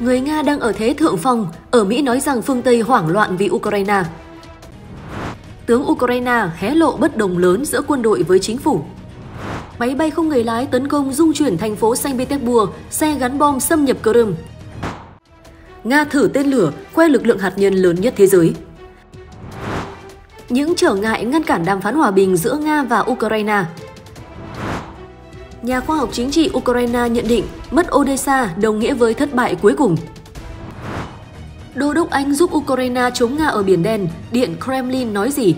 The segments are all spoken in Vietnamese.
Người Nga đang ở thế thượng phong, ở Mỹ nói rằng phương Tây hoảng loạn vì Ukraine. Tướng Ukraine hé lộ bất đồng lớn giữa quân đội với chính phủ. Máy bay không người lái tấn công dung chuyển thành phố Saint Petersburg, xe gắn bom xâm nhập Crimea. Nga thử tên lửa, khoe lực lượng hạt nhân lớn nhất thế giới. Những trở ngại ngăn cản đàm phán hòa bình giữa Nga và Ukraine. Nhà khoa học chính trị Ukraine nhận định mất Odessa đồng nghĩa với thất bại cuối cùng. Đô đốc Anh giúp Ukraine chống Nga ở Biển Đen, Điện Kremlin nói gì?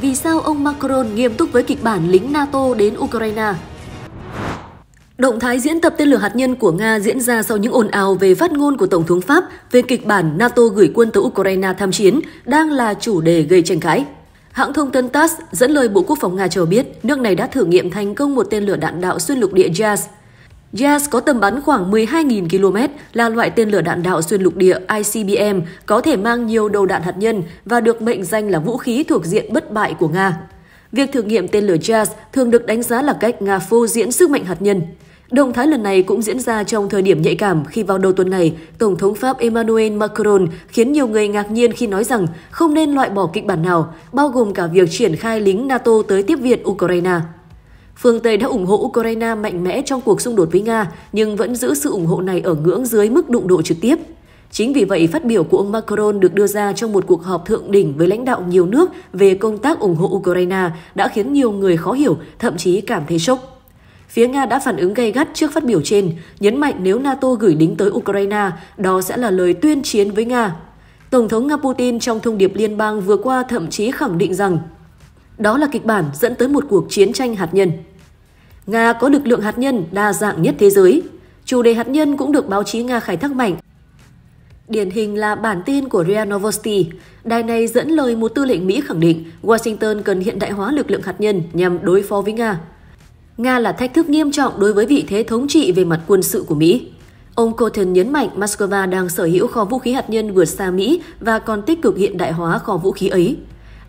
Vì sao ông Macron nghiêm túc với kịch bản lính NATO đến Ukraine? Động thái diễn tập tên lửa hạt nhân của Nga diễn ra sau những ồn ào về phát ngôn của Tổng thống Pháp về kịch bản NATO gửi quân tới Ukraine tham chiến đang là chủ đề gây tranh cãi. Hãng thông tấn TASS dẫn lời Bộ Quốc phòng Nga cho biết nước này đã thử nghiệm thành công một tên lửa đạn đạo xuyên lục địa JAS. JAS có tầm bắn khoảng 12.000 km, là loại tên lửa đạn đạo xuyên lục địa ICBM có thể mang nhiều đầu đạn hạt nhân và được mệnh danh là vũ khí thuộc diện bất bại của Nga. Việc thử nghiệm tên lửa JAS thường được đánh giá là cách Nga phô diễn sức mạnh hạt nhân. Động thái lần này cũng diễn ra trong thời điểm nhạy cảm khi vào đầu tuần này, Tổng thống Pháp Emmanuel Macron khiến nhiều người ngạc nhiên khi nói rằng không nên loại bỏ kịch bản nào, bao gồm cả việc triển khai lính NATO tới tiếp viện Ukraine. Phương Tây đã ủng hộ Ukraine mạnh mẽ trong cuộc xung đột với Nga, nhưng vẫn giữ sự ủng hộ này ở ngưỡng dưới mức đụng độ trực tiếp. Chính vì vậy, phát biểu của ông Macron được đưa ra trong một cuộc họp thượng đỉnh với lãnh đạo nhiều nước về công tác ủng hộ Ukraine đã khiến nhiều người khó hiểu, thậm chí cảm thấy sốc. Phía Nga đã phản ứng gay gắt trước phát biểu trên, nhấn mạnh nếu NATO gửi đính tới Ukraine, đó sẽ là lời tuyên chiến với Nga. Tổng thống Nga Putin trong thông điệp liên bang vừa qua thậm chí khẳng định rằng đó là kịch bản dẫn tới một cuộc chiến tranh hạt nhân. Nga có lực lượng hạt nhân đa dạng nhất thế giới. Chủ đề hạt nhân cũng được báo chí Nga khai thác mạnh. Điển hình là bản tin của RIA Novosti. Đài này dẫn lời một tư lệnh Mỹ khẳng định Washington cần hiện đại hóa lực lượng hạt nhân nhằm đối phó với Nga. Nga là thách thức nghiêm trọng đối với vị thế thống trị về mặt quân sự của Mỹ. Ông Cotton nhấn mạnh Moscow đang sở hữu kho vũ khí hạt nhân vượt xa Mỹ và còn tích cực hiện đại hóa kho vũ khí ấy.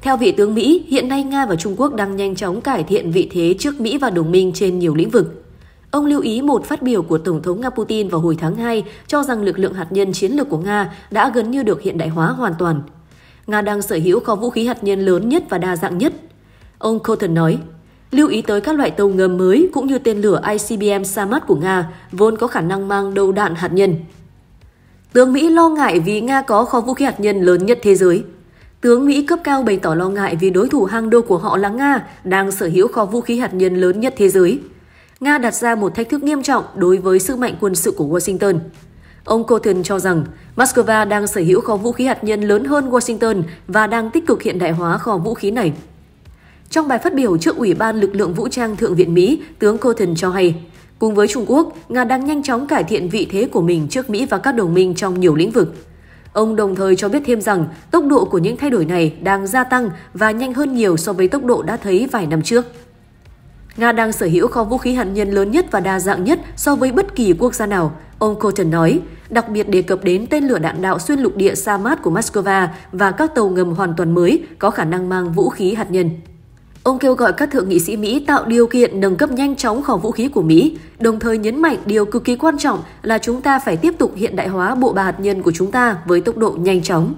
Theo vị tướng Mỹ, hiện nay Nga và Trung Quốc đang nhanh chóng cải thiện vị thế trước Mỹ và đồng minh trên nhiều lĩnh vực. Ông lưu ý một phát biểu của Tổng thống Nga Putin vào hồi tháng 2 cho rằng lực lượng hạt nhân chiến lược của Nga đã gần như được hiện đại hóa hoàn toàn. Nga đang sở hữu kho vũ khí hạt nhân lớn nhất và đa dạng nhất. Ông Cotton nói, lưu ý tới các loại tàu ngầm mới cũng như tên lửa ICBM Samad của Nga, vốn có khả năng mang đầu đạn hạt nhân. Tướng Mỹ lo ngại vì Nga có kho vũ khí hạt nhân lớn nhất thế giới. Tướng Mỹ cấp cao bày tỏ lo ngại vì đối thủ hàng đầu của họ là Nga đang sở hữu kho vũ khí hạt nhân lớn nhất thế giới. Nga đặt ra một thách thức nghiêm trọng đối với sức mạnh quân sự của Washington. Ông Cotton cho rằng Moscow đang sở hữu kho vũ khí hạt nhân lớn hơn Washington và đang tích cực hiện đại hóa kho vũ khí này. Trong bài phát biểu trước Ủy ban Lực lượng Vũ trang Thượng viện Mỹ, tướng Cotton cho hay, cùng với Trung Quốc, Nga đang nhanh chóng cải thiện vị thế của mình trước Mỹ và các đồng minh trong nhiều lĩnh vực. Ông đồng thời cho biết thêm rằng tốc độ của những thay đổi này đang gia tăng và nhanh hơn nhiều so với tốc độ đã thấy vài năm trước. Nga đang sở hữu kho vũ khí hạt nhân lớn nhất và đa dạng nhất so với bất kỳ quốc gia nào, ông Cotton nói, đặc biệt đề cập đến tên lửa đạn đạo xuyên lục địa Samad của Moscow và các tàu ngầm hoàn toàn mới có khả năng mang vũ khí hạt nhân. Ông kêu gọi các thượng nghị sĩ Mỹ tạo điều kiện nâng cấp nhanh chóng kho vũ khí của Mỹ, đồng thời nhấn mạnh điều cực kỳ quan trọng là chúng ta phải tiếp tục hiện đại hóa bộ ba hạt nhân của chúng ta với tốc độ nhanh chóng.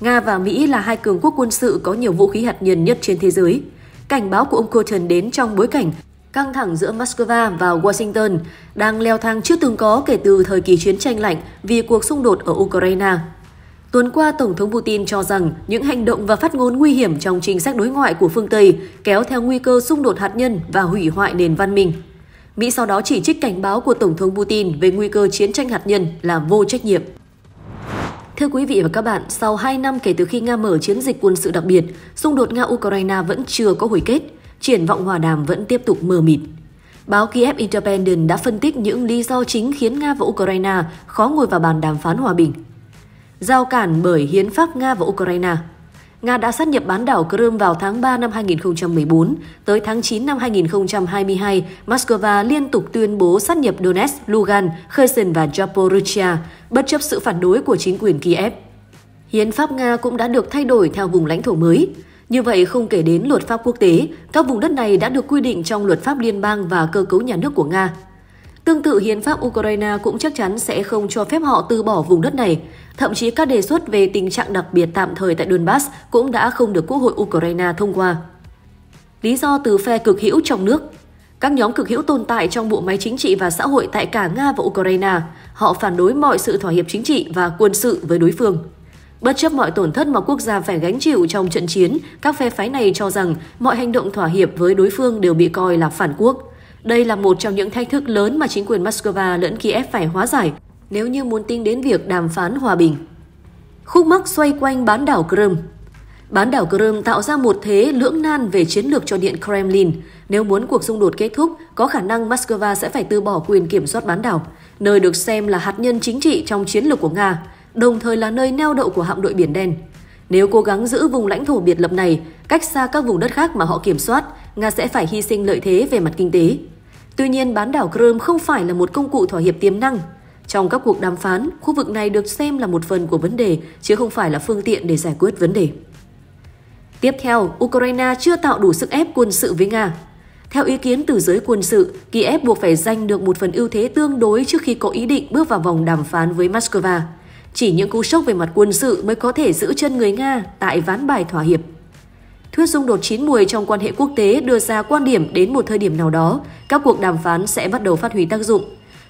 Nga và Mỹ là hai cường quốc quân sự có nhiều vũ khí hạt nhân nhất trên thế giới. Cảnh báo của ông Cotton đến trong bối cảnh căng thẳng giữa Moscow và Washington đang leo thang chưa từng có kể từ thời kỳ chiến tranh lạnh vì cuộc xung đột ở Ukraine. Tuần qua, Tổng thống Putin cho rằng những hành động và phát ngôn nguy hiểm trong chính sách đối ngoại của phương Tây kéo theo nguy cơ xung đột hạt nhân và hủy hoại nền văn minh. Mỹ sau đó chỉ trích cảnh báo của Tổng thống Putin về nguy cơ chiến tranh hạt nhân là vô trách nhiệm. Thưa quý vị và các bạn, sau 2 năm kể từ khi Nga mở chiến dịch quân sự đặc biệt, xung đột Nga-Ukraine vẫn chưa có hồi kết, triển vọng hòa đàm vẫn tiếp tục mờ mịt. Báo Kiev Independent đã phân tích những lý do chính khiến Nga và Ukraine khó ngồi vào bàn đàm phán hòa bình giao cản bởi hiến pháp Nga và Ukraine. Nga đã sát nhập bán đảo Crimea vào tháng 3 năm 2014. Tới tháng 9 năm 2022, Moscow liên tục tuyên bố sát nhập Donetsk, Lugan, Kherson và Zaporizhia, bất chấp sự phản đối của chính quyền Kiev. Hiến pháp Nga cũng đã được thay đổi theo vùng lãnh thổ mới. Như vậy, không kể đến luật pháp quốc tế, các vùng đất này đã được quy định trong luật pháp liên bang và cơ cấu nhà nước của Nga. Tương tự, hiến pháp Ukraine cũng chắc chắn sẽ không cho phép họ từ bỏ vùng đất này. Thậm chí các đề xuất về tình trạng đặc biệt tạm thời tại Donbass cũng đã không được Quốc hội Ukraine thông qua. Lý do từ phe cực hữu trong nước các nhóm cực hữu tồn tại trong bộ máy chính trị và xã hội tại cả Nga và Ukraine. Họ phản đối mọi sự thỏa hiệp chính trị và quân sự với đối phương. Bất chấp mọi tổn thất mà quốc gia phải gánh chịu trong trận chiến, các phe phái này cho rằng mọi hành động thỏa hiệp với đối phương đều bị coi là phản quốc. Đây là một trong những thách thức lớn mà chính quyền Moscow lẫn Kiev phải hóa giải nếu như muốn tính đến việc đàm phán hòa bình. Khúc mắc xoay quanh bán đảo Crimea Bán đảo Crimea tạo ra một thế lưỡng nan về chiến lược cho Điện Kremlin. Nếu muốn cuộc xung đột kết thúc, có khả năng Moscow sẽ phải từ bỏ quyền kiểm soát bán đảo, nơi được xem là hạt nhân chính trị trong chiến lược của Nga, đồng thời là nơi neo đậu của hạm đội Biển Đen. Nếu cố gắng giữ vùng lãnh thổ biệt lập này, cách xa các vùng đất khác mà họ kiểm soát, Nga sẽ phải hy sinh lợi thế về mặt kinh tế. Tuy nhiên, bán đảo Crimea không phải là một công cụ thỏa hiệp tiềm năng. Trong các cuộc đàm phán, khu vực này được xem là một phần của vấn đề, chứ không phải là phương tiện để giải quyết vấn đề. Tiếp theo, Ukraine chưa tạo đủ sức ép quân sự với Nga. Theo ý kiến từ giới quân sự, Kiev buộc phải giành được một phần ưu thế tương đối trước khi có ý định bước vào vòng đàm phán với Moscow. Chỉ những cú sốc về mặt quân sự mới có thể giữ chân người Nga tại ván bài thỏa hiệp. Thuyết xung đột chín mùi trong quan hệ quốc tế đưa ra quan điểm đến một thời điểm nào đó, các cuộc đàm phán sẽ bắt đầu phát huy tác dụng.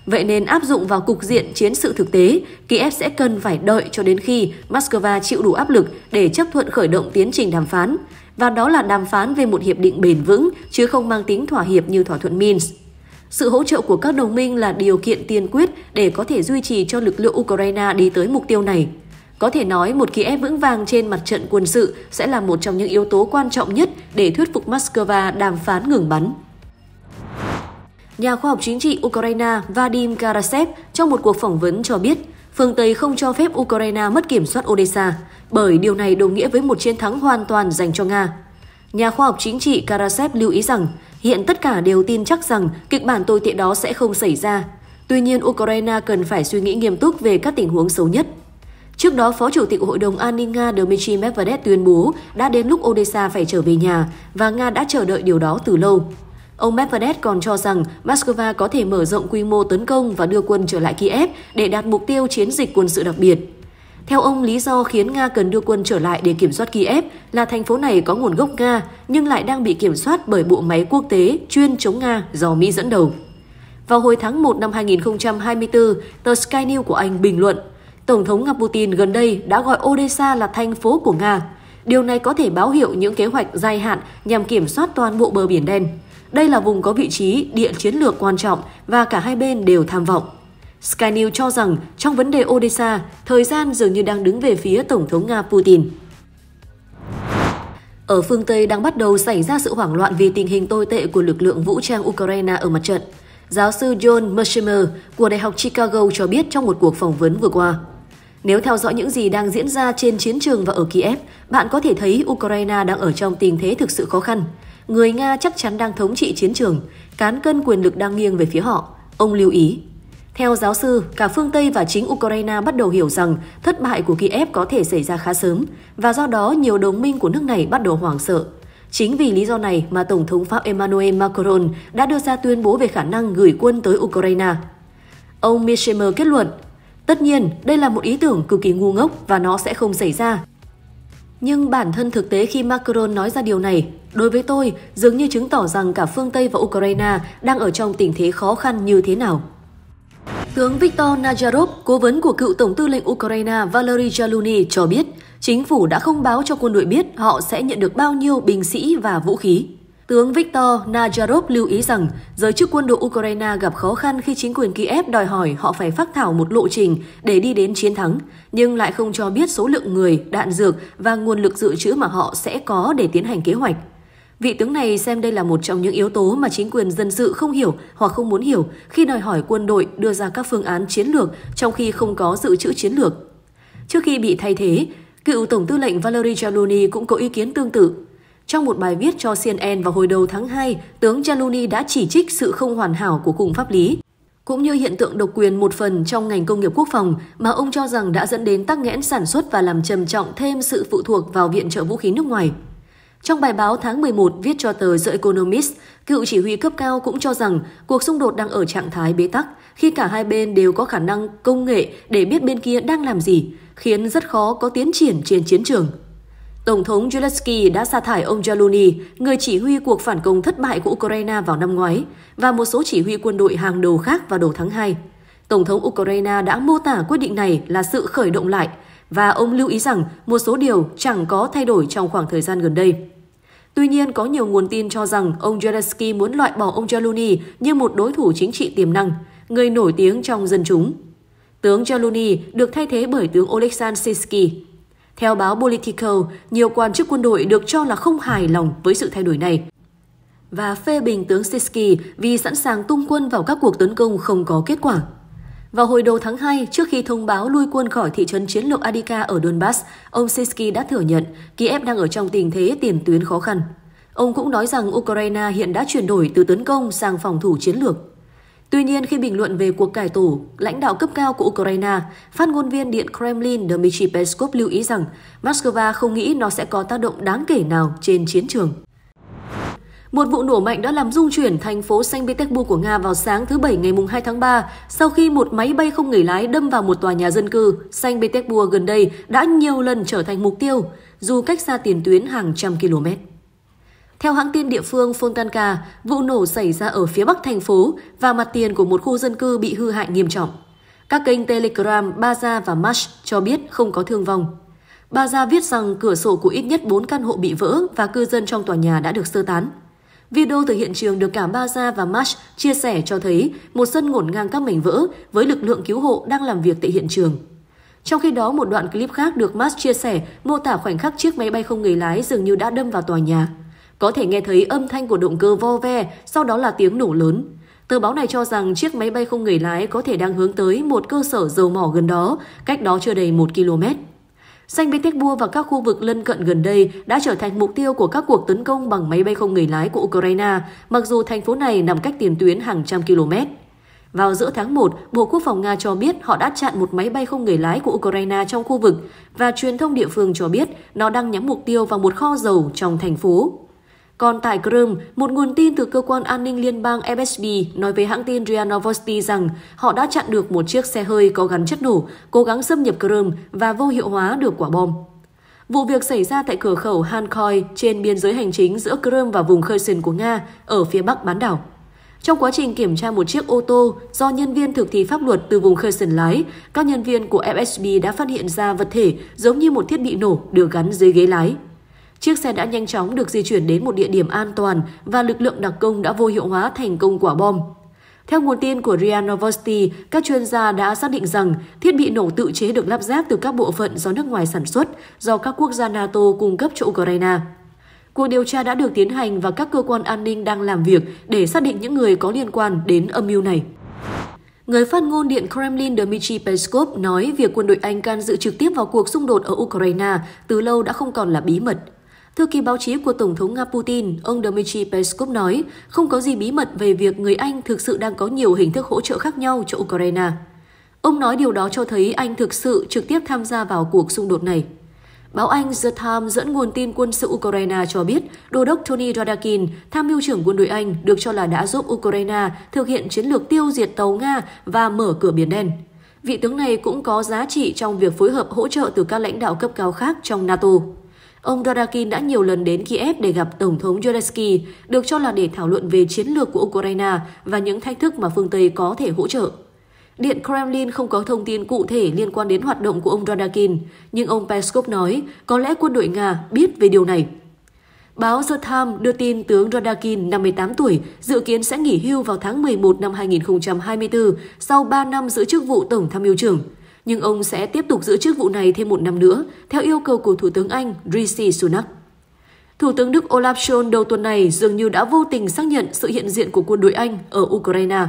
Vậy nên áp dụng vào cục diện chiến sự thực tế, Kiev sẽ cần phải đợi cho đến khi Moscow chịu đủ áp lực để chấp thuận khởi động tiến trình đàm phán, và đó là đàm phán về một hiệp định bền vững chứ không mang tính thỏa hiệp như thỏa thuận Minsk. Sự hỗ trợ của các đồng minh là điều kiện tiên quyết để có thể duy trì cho lực lượng Ukraine đi tới mục tiêu này. Có thể nói một Kiev vững vàng trên mặt trận quân sự sẽ là một trong những yếu tố quan trọng nhất để thuyết phục Moscow đàm phán ngừng bắn. Nhà khoa học chính trị Ukraine Vadim Karasev trong một cuộc phỏng vấn cho biết phương Tây không cho phép Ukraine mất kiểm soát Odessa, bởi điều này đồng nghĩa với một chiến thắng hoàn toàn dành cho Nga. Nhà khoa học chính trị Karasev lưu ý rằng hiện tất cả đều tin chắc rằng kịch bản tồi tệ đó sẽ không xảy ra. Tuy nhiên, Ukraine cần phải suy nghĩ nghiêm túc về các tình huống xấu nhất. Trước đó, Phó Chủ tịch Hội đồng An ninh Nga Dmitry Medvedev tuyên bố đã đến lúc Odessa phải trở về nhà và Nga đã chờ đợi điều đó từ lâu. Ông Medvedev còn cho rằng Moscow có thể mở rộng quy mô tấn công và đưa quân trở lại Kiev để đạt mục tiêu chiến dịch quân sự đặc biệt. Theo ông, lý do khiến Nga cần đưa quân trở lại để kiểm soát Kiev là thành phố này có nguồn gốc Nga nhưng lại đang bị kiểm soát bởi bộ máy quốc tế chuyên chống Nga do Mỹ dẫn đầu. Vào hồi tháng 1 năm 2024, tờ Sky News của Anh bình luận, Tổng thống Nga Putin gần đây đã gọi Odessa là thành phố của Nga. Điều này có thể báo hiệu những kế hoạch dài hạn nhằm kiểm soát toàn bộ bờ Biển Đen. Đây là vùng có vị trí địa chiến lược quan trọng và cả hai bên đều tham vọng. Sky News cho rằng trong vấn đề Odessa, thời gian dường như đang đứng về phía Tổng thống Nga Putin. Ở phương Tây đang bắt đầu xảy ra sự hoảng loạn vì tình hình tồi tệ của lực lượng vũ trang Ukraine ở mặt trận. Giáo sư John Mersheimer của Đại học Chicago cho biết trong một cuộc phỏng vấn vừa qua. Nếu theo dõi những gì đang diễn ra trên chiến trường và ở Kiev, bạn có thể thấy Ukraine đang ở trong tình thế thực sự khó khăn người Nga chắc chắn đang thống trị chiến trường, cán cân quyền lực đang nghiêng về phía họ, ông lưu ý. Theo giáo sư, cả phương Tây và chính Ukraine bắt đầu hiểu rằng thất bại của Kiev có thể xảy ra khá sớm và do đó nhiều đồng minh của nước này bắt đầu hoảng sợ. Chính vì lý do này mà Tổng thống Pháp Emmanuel Macron đã đưa ra tuyên bố về khả năng gửi quân tới Ukraine. Ông Michemer kết luận, tất nhiên đây là một ý tưởng cực kỳ ngu ngốc và nó sẽ không xảy ra nhưng bản thân thực tế khi Macron nói ra điều này, đối với tôi dường như chứng tỏ rằng cả phương Tây và Ukraine đang ở trong tình thế khó khăn như thế nào. Tướng Viktor Nazarov, cố vấn của cựu Tổng tư lệnh Ukraine Valery Zaluzny cho biết, chính phủ đã không báo cho quân đội biết họ sẽ nhận được bao nhiêu binh sĩ và vũ khí. Tướng Viktor Nazarov lưu ý rằng giới chức quân đội Ukraine gặp khó khăn khi chính quyền Kiev đòi hỏi họ phải phát thảo một lộ trình để đi đến chiến thắng, nhưng lại không cho biết số lượng người, đạn dược và nguồn lực dự trữ mà họ sẽ có để tiến hành kế hoạch. Vị tướng này xem đây là một trong những yếu tố mà chính quyền dân sự không hiểu hoặc không muốn hiểu khi đòi hỏi quân đội đưa ra các phương án chiến lược trong khi không có dự trữ chiến lược. Trước khi bị thay thế, cựu Tổng tư lệnh Valery Zaluzny cũng có ý kiến tương tự. Trong một bài viết cho CNN vào hồi đầu tháng 2, tướng Jaluni đã chỉ trích sự không hoàn hảo của khung pháp lý, cũng như hiện tượng độc quyền một phần trong ngành công nghiệp quốc phòng mà ông cho rằng đã dẫn đến tắc nghẽn sản xuất và làm trầm trọng thêm sự phụ thuộc vào viện trợ vũ khí nước ngoài. Trong bài báo tháng 11 viết cho tờ The Economist, cựu chỉ huy cấp cao cũng cho rằng cuộc xung đột đang ở trạng thái bế tắc khi cả hai bên đều có khả năng công nghệ để biết bên kia đang làm gì, khiến rất khó có tiến triển trên chiến trường. Tổng thống Zelensky đã sa thải ông Jaluni, người chỉ huy cuộc phản công thất bại của Ukraine vào năm ngoái, và một số chỉ huy quân đội hàng đầu khác vào đầu tháng 2. Tổng thống Ukraine đã mô tả quyết định này là sự khởi động lại, và ông lưu ý rằng một số điều chẳng có thay đổi trong khoảng thời gian gần đây. Tuy nhiên, có nhiều nguồn tin cho rằng ông Zelensky muốn loại bỏ ông Jaluni như một đối thủ chính trị tiềm năng, người nổi tiếng trong dân chúng. Tướng Jaluni được thay thế bởi tướng Oleksandr Sisky. Theo báo Politico, nhiều quan chức quân đội được cho là không hài lòng với sự thay đổi này và phê bình tướng Sisky vì sẵn sàng tung quân vào các cuộc tấn công không có kết quả. Vào hồi đầu tháng 2, trước khi thông báo lui quân khỏi thị trấn chiến lược Adika ở Donbass, ông Sisky đã thừa nhận Kiev đang ở trong tình thế tiền tuyến khó khăn. Ông cũng nói rằng Ukraine hiện đã chuyển đổi từ tấn công sang phòng thủ chiến lược. Tuy nhiên, khi bình luận về cuộc cải tổ, lãnh đạo cấp cao của Ukraine, phát ngôn viên Điện Kremlin Dmitry Peskov lưu ý rằng Moscow không nghĩ nó sẽ có tác động đáng kể nào trên chiến trường. Một vụ nổ mạnh đã làm rung chuyển thành phố Saint Petersburg của Nga vào sáng thứ Bảy ngày 2 tháng 3 sau khi một máy bay không người lái đâm vào một tòa nhà dân cư. Saint Petersburg gần đây đã nhiều lần trở thành mục tiêu, dù cách xa tiền tuyến hàng trăm km. Theo hãng tin địa phương Fontanka, vụ nổ xảy ra ở phía bắc thành phố và mặt tiền của một khu dân cư bị hư hại nghiêm trọng. Các kênh Telegram, Baza và Mash cho biết không có thương vong. Baza viết rằng cửa sổ của ít nhất 4 căn hộ bị vỡ và cư dân trong tòa nhà đã được sơ tán. Video từ hiện trường được cả Baza và Mash chia sẻ cho thấy một sân ngổn ngang các mảnh vỡ với lực lượng cứu hộ đang làm việc tại hiện trường. Trong khi đó, một đoạn clip khác được Mash chia sẻ mô tả khoảnh khắc chiếc máy bay không người lái dường như đã đâm vào tòa nhà. Có thể nghe thấy âm thanh của động cơ vo ve, sau đó là tiếng nổ lớn. Tờ báo này cho rằng chiếc máy bay không người lái có thể đang hướng tới một cơ sở dầu mỏ gần đó, cách đó chưa đầy 1 km. Xanh Petersburg và các khu vực lân cận gần đây đã trở thành mục tiêu của các cuộc tấn công bằng máy bay không người lái của Ukraine, mặc dù thành phố này nằm cách tiền tuyến hàng trăm km. Vào giữa tháng 1, Bộ Quốc phòng Nga cho biết họ đã chặn một máy bay không người lái của Ukraine trong khu vực và truyền thông địa phương cho biết nó đang nhắm mục tiêu vào một kho dầu trong thành phố. Còn tại Crimea, một nguồn tin từ cơ quan an ninh liên bang FSB nói với hãng tin RIA Novosti rằng họ đã chặn được một chiếc xe hơi có gắn chất nổ, cố gắng xâm nhập Crimea và vô hiệu hóa được quả bom. Vụ việc xảy ra tại cửa khẩu Hankoy trên biên giới hành chính giữa Crimea và vùng Kherson của Nga ở phía bắc bán đảo. Trong quá trình kiểm tra một chiếc ô tô do nhân viên thực thi pháp luật từ vùng Kherson lái, các nhân viên của FSB đã phát hiện ra vật thể giống như một thiết bị nổ được gắn dưới ghế lái. Chiếc xe đã nhanh chóng được di chuyển đến một địa điểm an toàn và lực lượng đặc công đã vô hiệu hóa thành công quả bom. Theo nguồn tin của RIA Novosti, các chuyên gia đã xác định rằng thiết bị nổ tự chế được lắp ráp từ các bộ phận do nước ngoài sản xuất do các quốc gia NATO cung cấp cho Ukraine. Cuộc điều tra đã được tiến hành và các cơ quan an ninh đang làm việc để xác định những người có liên quan đến âm mưu này. Người phát ngôn Điện Kremlin Dmitry Peskov nói việc quân đội Anh can dự trực tiếp vào cuộc xung đột ở Ukraine từ lâu đã không còn là bí mật. Thư ký báo chí của Tổng thống Nga Putin, ông Dmitry Peskov nói không có gì bí mật về việc người Anh thực sự đang có nhiều hình thức hỗ trợ khác nhau cho Ukraine. Ông nói điều đó cho thấy Anh thực sự trực tiếp tham gia vào cuộc xung đột này. Báo Anh The Times dẫn nguồn tin quân sự Ukraine cho biết Đô đốc Tony Radakin, tham mưu trưởng quân đội Anh, được cho là đã giúp Ukraine thực hiện chiến lược tiêu diệt tàu Nga và mở cửa Biển Đen. Vị tướng này cũng có giá trị trong việc phối hợp hỗ trợ từ các lãnh đạo cấp cao khác trong NATO. Ông Dorakin đã nhiều lần đến Kiev để gặp Tổng thống Zelensky, được cho là để thảo luận về chiến lược của Ukraine và những thách thức mà phương Tây có thể hỗ trợ. Điện Kremlin không có thông tin cụ thể liên quan đến hoạt động của ông Dorakin, nhưng ông Peskov nói có lẽ quân đội Nga biết về điều này. Báo The Times đưa tin tướng Rodakin 58 tuổi, dự kiến sẽ nghỉ hưu vào tháng 11 năm 2024 sau 3 năm giữ chức vụ Tổng tham mưu trưởng nhưng ông sẽ tiếp tục giữ chức vụ này thêm một năm nữa, theo yêu cầu của Thủ tướng Anh Rishi Sunak. Thủ tướng Đức Olaf Scholz đầu tuần này dường như đã vô tình xác nhận sự hiện diện của quân đội Anh ở Ukraine.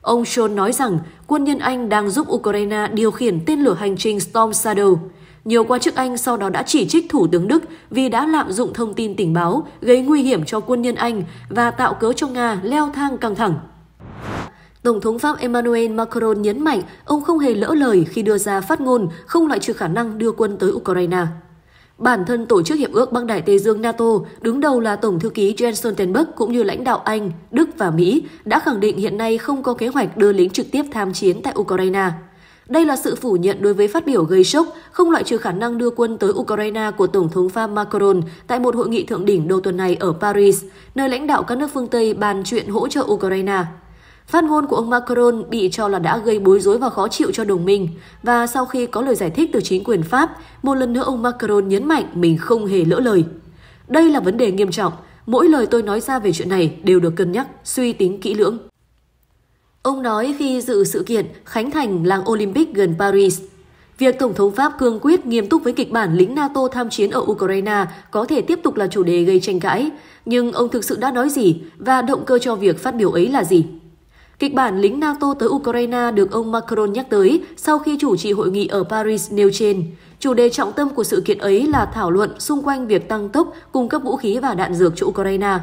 Ông Scholz nói rằng quân nhân Anh đang giúp Ukraine điều khiển tên lửa hành trình Storm Shadow. Nhiều quan chức Anh sau đó đã chỉ trích Thủ tướng Đức vì đã lạm dụng thông tin tình báo, gây nguy hiểm cho quân nhân Anh và tạo cớ cho Nga leo thang căng thẳng. Tổng thống Pháp Emmanuel Macron nhấn mạnh ông không hề lỡ lời khi đưa ra phát ngôn không loại trừ khả năng đưa quân tới Ukraine. Bản thân tổ chức Hiệp ước Bắc Đại Tây Dương NATO, đứng đầu là Tổng thư ký Jens Stoltenberg cũng như lãnh đạo Anh, Đức và Mỹ đã khẳng định hiện nay không có kế hoạch đưa lính trực tiếp tham chiến tại Ukraine. Đây là sự phủ nhận đối với phát biểu gây sốc, không loại trừ khả năng đưa quân tới Ukraine của Tổng thống Pháp Macron tại một hội nghị thượng đỉnh đầu tuần này ở Paris, nơi lãnh đạo các nước phương Tây bàn chuyện hỗ trợ Ukraine. Phát ngôn của ông Macron bị cho là đã gây bối rối và khó chịu cho đồng minh. Và sau khi có lời giải thích từ chính quyền Pháp, một lần nữa ông Macron nhấn mạnh mình không hề lỡ lời. Đây là vấn đề nghiêm trọng. Mỗi lời tôi nói ra về chuyện này đều được cân nhắc, suy tính kỹ lưỡng. Ông nói khi dự sự kiện khánh thành làng Olympic gần Paris. Việc Tổng thống Pháp cương quyết nghiêm túc với kịch bản lính NATO tham chiến ở Ukraine có thể tiếp tục là chủ đề gây tranh cãi. Nhưng ông thực sự đã nói gì và động cơ cho việc phát biểu ấy là gì? Kịch bản lính NATO tới Ukraine được ông Macron nhắc tới sau khi chủ trì hội nghị ở Paris nêu trên. Chủ đề trọng tâm của sự kiện ấy là thảo luận xung quanh việc tăng tốc cung cấp vũ khí và đạn dược cho Ukraine.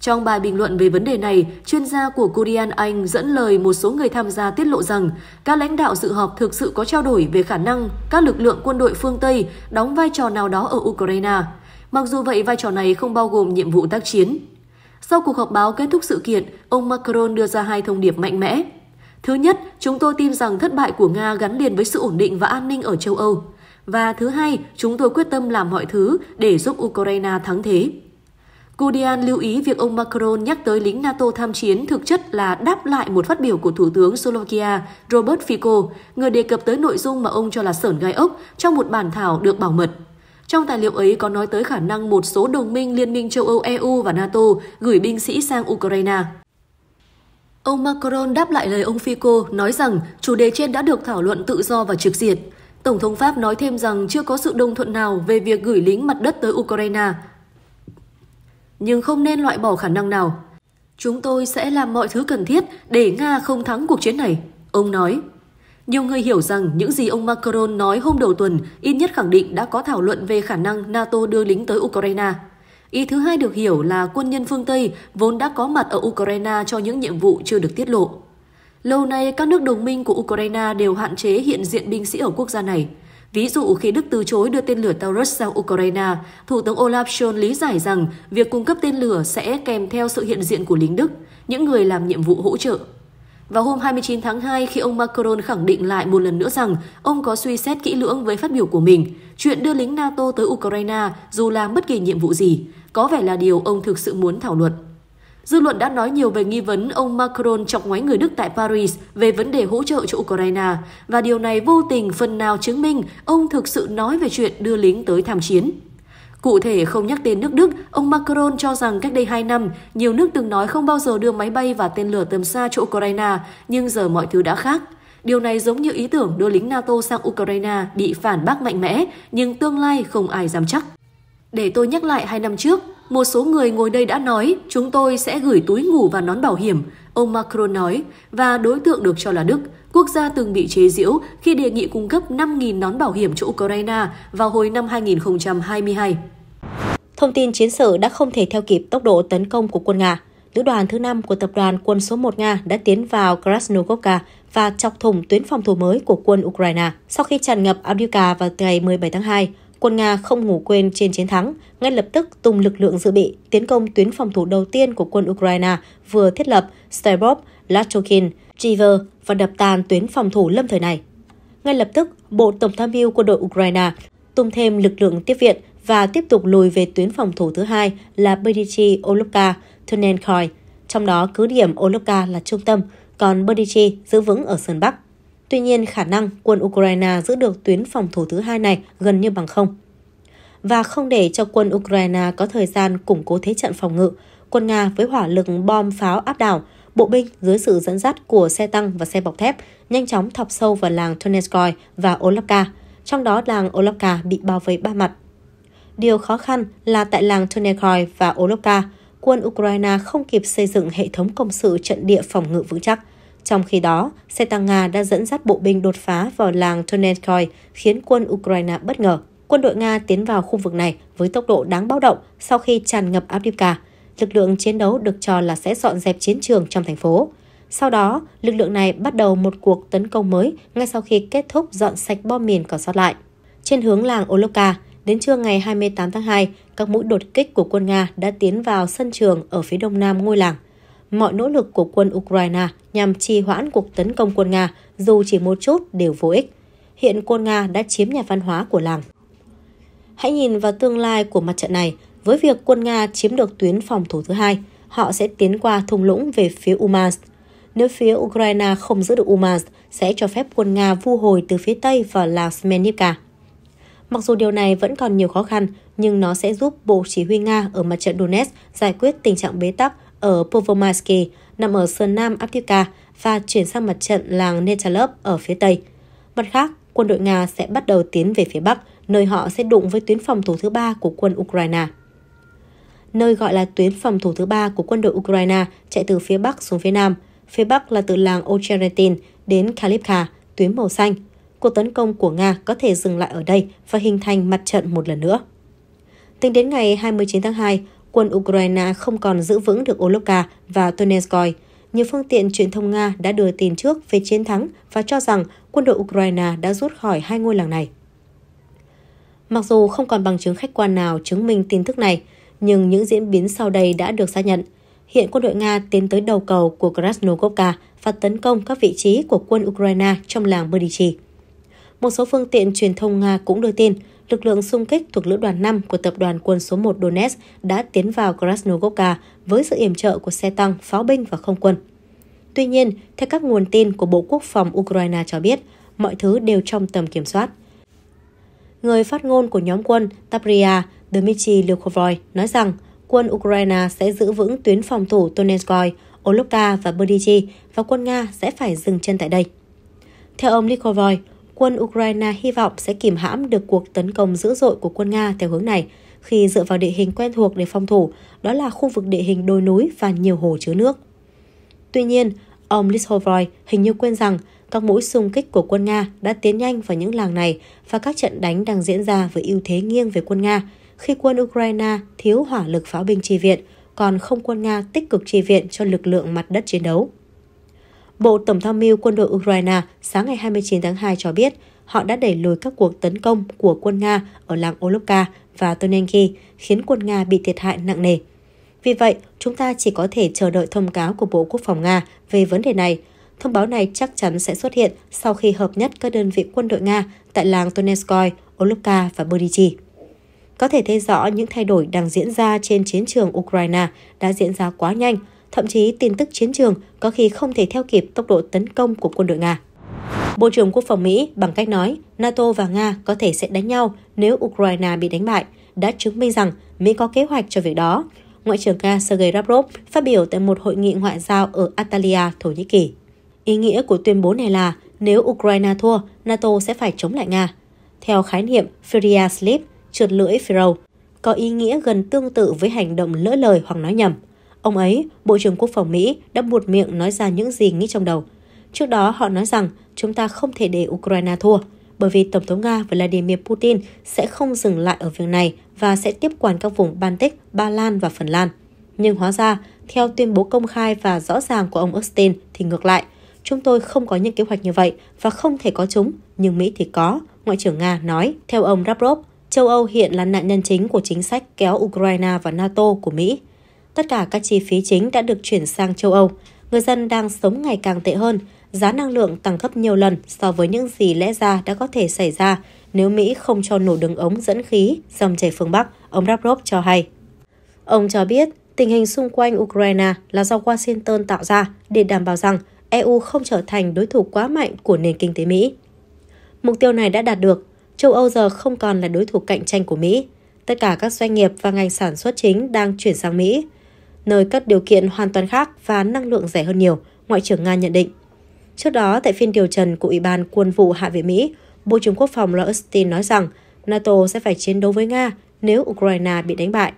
Trong bài bình luận về vấn đề này, chuyên gia của Korean Anh dẫn lời một số người tham gia tiết lộ rằng các lãnh đạo dự họp thực sự có trao đổi về khả năng các lực lượng quân đội phương Tây đóng vai trò nào đó ở Ukraine. Mặc dù vậy, vai trò này không bao gồm nhiệm vụ tác chiến. Sau cuộc họp báo kết thúc sự kiện, ông Macron đưa ra hai thông điệp mạnh mẽ. Thứ nhất, chúng tôi tin rằng thất bại của Nga gắn liền với sự ổn định và an ninh ở châu Âu. Và thứ hai, chúng tôi quyết tâm làm mọi thứ để giúp Ukraine thắng thế. Gudian lưu ý việc ông Macron nhắc tới lính NATO tham chiến thực chất là đáp lại một phát biểu của Thủ tướng Slovakia Robert Fico, người đề cập tới nội dung mà ông cho là sởn gai ốc trong một bản thảo được bảo mật. Trong tài liệu ấy có nói tới khả năng một số đồng minh Liên minh châu Âu EU và NATO gửi binh sĩ sang Ukraine. Ông Macron đáp lại lời ông Fico nói rằng chủ đề trên đã được thảo luận tự do và trực diện. Tổng thống Pháp nói thêm rằng chưa có sự đồng thuận nào về việc gửi lính mặt đất tới Ukraine. Nhưng không nên loại bỏ khả năng nào. Chúng tôi sẽ làm mọi thứ cần thiết để Nga không thắng cuộc chiến này, ông nói. Nhiều người hiểu rằng những gì ông Macron nói hôm đầu tuần ít nhất khẳng định đã có thảo luận về khả năng NATO đưa lính tới Ukraine. Ý thứ hai được hiểu là quân nhân phương Tây vốn đã có mặt ở Ukraine cho những nhiệm vụ chưa được tiết lộ. Lâu nay, các nước đồng minh của Ukraine đều hạn chế hiện diện binh sĩ ở quốc gia này. Ví dụ khi Đức từ chối đưa tên lửa Taurus sang Ukraine, Thủ tướng Olaf Scholz lý giải rằng việc cung cấp tên lửa sẽ kèm theo sự hiện diện của lính Đức, những người làm nhiệm vụ hỗ trợ. Vào hôm 29 tháng 2, khi ông Macron khẳng định lại một lần nữa rằng ông có suy xét kỹ lưỡng với phát biểu của mình, chuyện đưa lính NATO tới Ukraine dù làm bất kỳ nhiệm vụ gì, có vẻ là điều ông thực sự muốn thảo luận. Dư luận đã nói nhiều về nghi vấn ông Macron chọc ngoáy người Đức tại Paris về vấn đề hỗ trợ cho Ukraine, và điều này vô tình phần nào chứng minh ông thực sự nói về chuyện đưa lính tới tham chiến. Cụ thể không nhắc tên nước Đức, ông Macron cho rằng cách đây 2 năm, nhiều nước từng nói không bao giờ đưa máy bay và tên lửa tầm xa cho Ukraine, nhưng giờ mọi thứ đã khác. Điều này giống như ý tưởng đưa lính NATO sang Ukraine bị phản bác mạnh mẽ, nhưng tương lai không ai dám chắc. Để tôi nhắc lại hai năm trước, một số người ngồi đây đã nói chúng tôi sẽ gửi túi ngủ và nón bảo hiểm, ông Macron nói, và đối tượng được cho là Đức, quốc gia từng bị chế giễu khi đề nghị cung cấp 5.000 nón bảo hiểm cho Ukraine vào hồi năm 2022. Thông tin chiến sự đã không thể theo kịp tốc độ tấn công của quân Nga. Lữ đoàn thứ 5 của tập đoàn quân số 1 Nga đã tiến vào Krasnogovka và chọc thủng tuyến phòng thủ mới của quân Ukraine. Sau khi tràn ngập Avdiivka vào ngày 17 tháng 2, quân Nga không ngủ quên trên chiến thắng, ngay lập tức tung lực lượng dự bị tiến công tuyến phòng thủ đầu tiên của quân Ukraine vừa thiết lập Stebov, Lachokin, Chiver và đập tan tuyến phòng thủ lâm thời này. Ngay lập tức, Bộ Tổng tham mưu quân đội Ukraine tung thêm lực lượng tiếp viện và tiếp tục lùi về tuyến phòng thủ thứ hai là Berdichi Olovka, Tunenkoi. Trong đó cứ điểm Olovka là trung tâm, còn Berdichi giữ vững ở sườn Bắc. Tuy nhiên, khả năng quân Ukraine giữ được tuyến phòng thủ thứ hai này gần như bằng không. Và không để cho quân Ukraine có thời gian củng cố thế trận phòng ngự, quân Nga với hỏa lực bom pháo áp đảo, bộ binh dưới sự dẫn dắt của xe tăng và xe bọc thép nhanh chóng thọc sâu vào làng Tonetskoy và Olovka, trong đó làng Olovka bị bao vây ba mặt. Điều khó khăn là tại làng Tonetskoy và Olovka, quân Ukraine không kịp xây dựng hệ thống công sự trận địa phòng ngự vững chắc – trong khi đó, xe tăng Nga đã dẫn dắt bộ binh đột phá vào làng Tonetskoy, khiến quân Ukraine bất ngờ. Quân đội Nga tiến vào khu vực này với tốc độ đáng báo động sau khi tràn ngập Avdiivka. Lực lượng chiến đấu được cho là sẽ dọn dẹp chiến trường trong thành phố. Sau đó, lực lượng này bắt đầu một cuộc tấn công mới ngay sau khi kết thúc dọn sạch bom mìn còn sót lại. Trên hướng làng Olovka, Đến trưa ngày 28 tháng 2, các mũi đột kích của quân Nga đã tiến vào sân trường ở phía đông nam ngôi làng. Mọi nỗ lực của quân Ukraine nhằm trì hoãn cuộc tấn công quân Nga, dù chỉ một chút, đều vô ích. Hiện quân Nga đã chiếm nhà văn hóa của làng. Hãy nhìn vào tương lai của mặt trận này. Với việc quân Nga chiếm được tuyến phòng thủ thứ hai, họ sẽ tiến qua thung lũng về phía Umas. Nếu phía Ukraine không giữ được Umas, sẽ cho phép quân Nga vu hồi từ phía Tây vào làng Smenivka. Mặc dù điều này vẫn còn nhiều khó khăn, nhưng nó sẽ giúp Bộ Chỉ huy Nga ở mặt trận Donetsk giải quyết tình trạng bế tắc ở Povomarsky, nằm ở sơn nam Avdiivka và chuyển sang mặt trận làng Netalov ở phía Tây. Mặt khác, quân đội Nga sẽ bắt đầu tiến về phía Bắc, nơi họ sẽ đụng với tuyến phòng thủ thứ ba của quân Ukraine. Nơi gọi là tuyến phòng thủ thứ ba của quân đội Ukraine chạy từ phía Bắc xuống phía Nam. Phía Bắc là từ làng Ocheretin đến Kalipka, tuyến màu xanh. Cuộc tấn công của Nga có thể dừng lại ở đây và hình thành mặt trận một lần nữa. Tính đến ngày 29 tháng 2, quân Ukraine không còn giữ vững được Olovka và Tonetskoy. Nhiều phương tiện truyền thông Nga đã đưa tin trước về chiến thắng và cho rằng quân đội Ukraine đã rút khỏi hai ngôi làng này. Mặc dù không còn bằng chứng khách quan nào chứng minh tin tức này, nhưng những diễn biến sau đây đã được xác nhận. Hiện quân đội Nga tiến tới đầu cầu của Krasnogovka và tấn công các vị trí của quân Ukraine trong làng Berdichi. Một số phương tiện truyền thông Nga cũng đưa tin lực lượng xung kích thuộc lữ đoàn 5 của tập đoàn quân số 1 Donetsk đã tiến vào Krasnogorka với sự yểm trợ của xe tăng, pháo binh và không quân. Tuy nhiên, theo các nguồn tin của Bộ Quốc phòng Ukraine cho biết, mọi thứ đều trong tầm kiểm soát. Người phát ngôn của nhóm quân Tapria, Dmitry Lukhovoy nói rằng quân Ukraine sẽ giữ vững tuyến phòng thủ donetskoy Olovka và Berdichi và quân Nga sẽ phải dừng chân tại đây. Theo ông Lukhovoy, quân Ukraine hy vọng sẽ kìm hãm được cuộc tấn công dữ dội của quân Nga theo hướng này khi dựa vào địa hình quen thuộc để phòng thủ, đó là khu vực địa hình đồi núi và nhiều hồ chứa nước. Tuy nhiên, ông Lishovoy hình như quên rằng các mũi xung kích của quân Nga đã tiến nhanh vào những làng này và các trận đánh đang diễn ra với ưu thế nghiêng về quân Nga khi quân Ukraine thiếu hỏa lực pháo binh tri viện, còn không quân Nga tích cực tri viện cho lực lượng mặt đất chiến đấu. Bộ Tổng tham mưu quân đội Ukraine sáng ngày 29 tháng 2 cho biết họ đã đẩy lùi các cuộc tấn công của quân Nga ở làng Olovka và Tonenki, khiến quân Nga bị thiệt hại nặng nề. Vì vậy, chúng ta chỉ có thể chờ đợi thông cáo của Bộ Quốc phòng Nga về vấn đề này. Thông báo này chắc chắn sẽ xuất hiện sau khi hợp nhất các đơn vị quân đội Nga tại làng Tonetskoy, Olovka và Berdyansk. Có thể thấy rõ những thay đổi đang diễn ra trên chiến trường Ukraine đã diễn ra quá nhanh, thậm chí tin tức chiến trường có khi không thể theo kịp tốc độ tấn công của quân đội Nga. Bộ trưởng Quốc phòng Mỹ bằng cách nói NATO và Nga có thể sẽ đánh nhau nếu Ukraine bị đánh bại, đã chứng minh rằng Mỹ có kế hoạch cho việc đó. Ngoại trưởng Nga Sergei Lavrov phát biểu tại một hội nghị ngoại giao ở Antalya, Thổ Nhĩ Kỳ. Ý nghĩa của tuyên bố này là nếu Ukraine thua, NATO sẽ phải chống lại Nga. Theo khái niệm Furia Slip, trượt lưỡi Pharaoh, có ý nghĩa gần tương tự với hành động lỡ lời hoặc nói nhầm. Ông ấy, Bộ trưởng Quốc phòng Mỹ, đã buột miệng nói ra những gì nghĩ trong đầu. Trước đó họ nói rằng chúng ta không thể để Ukraine thua, bởi vì Tổng thống Nga Vladimir Putin sẽ không dừng lại ở việc này và sẽ tiếp quản các vùng Baltic, Ba Lan và Phần Lan. Nhưng hóa ra, theo tuyên bố công khai và rõ ràng của ông Austin thì ngược lại, chúng tôi không có những kế hoạch như vậy và không thể có chúng, nhưng Mỹ thì có, Ngoại trưởng Nga nói. Theo ông Lavrov, châu Âu hiện là nạn nhân chính của chính sách kéo Ukraine và NATO của Mỹ. Tất cả các chi phí chính đã được chuyển sang châu Âu. Người dân đang sống ngày càng tệ hơn, giá năng lượng tăng gấp nhiều lần so với những gì lẽ ra đã có thể xảy ra nếu Mỹ không cho nổ đường ống dẫn khí dòng chảy phương Bắc, ông Lavrov cho hay. Ông cho biết tình hình xung quanh Ukraine là do Washington tạo ra để đảm bảo rằng EU không trở thành đối thủ quá mạnh của nền kinh tế Mỹ. Mục tiêu này đã đạt được, châu Âu giờ không còn là đối thủ cạnh tranh của Mỹ. Tất cả các doanh nghiệp và ngành sản xuất chính đang chuyển sang Mỹ, nơi các điều kiện hoàn toàn khác và năng lượng rẻ hơn nhiều, Ngoại trưởng Nga nhận định. Trước đó, tại phiên điều trần của Ủy ban Quân vụ Hạ viện Mỹ, Bộ trưởng Quốc phòng Lloyd Austin nói rằng NATO sẽ phải chiến đấu với Nga nếu Ukraine bị đánh bại.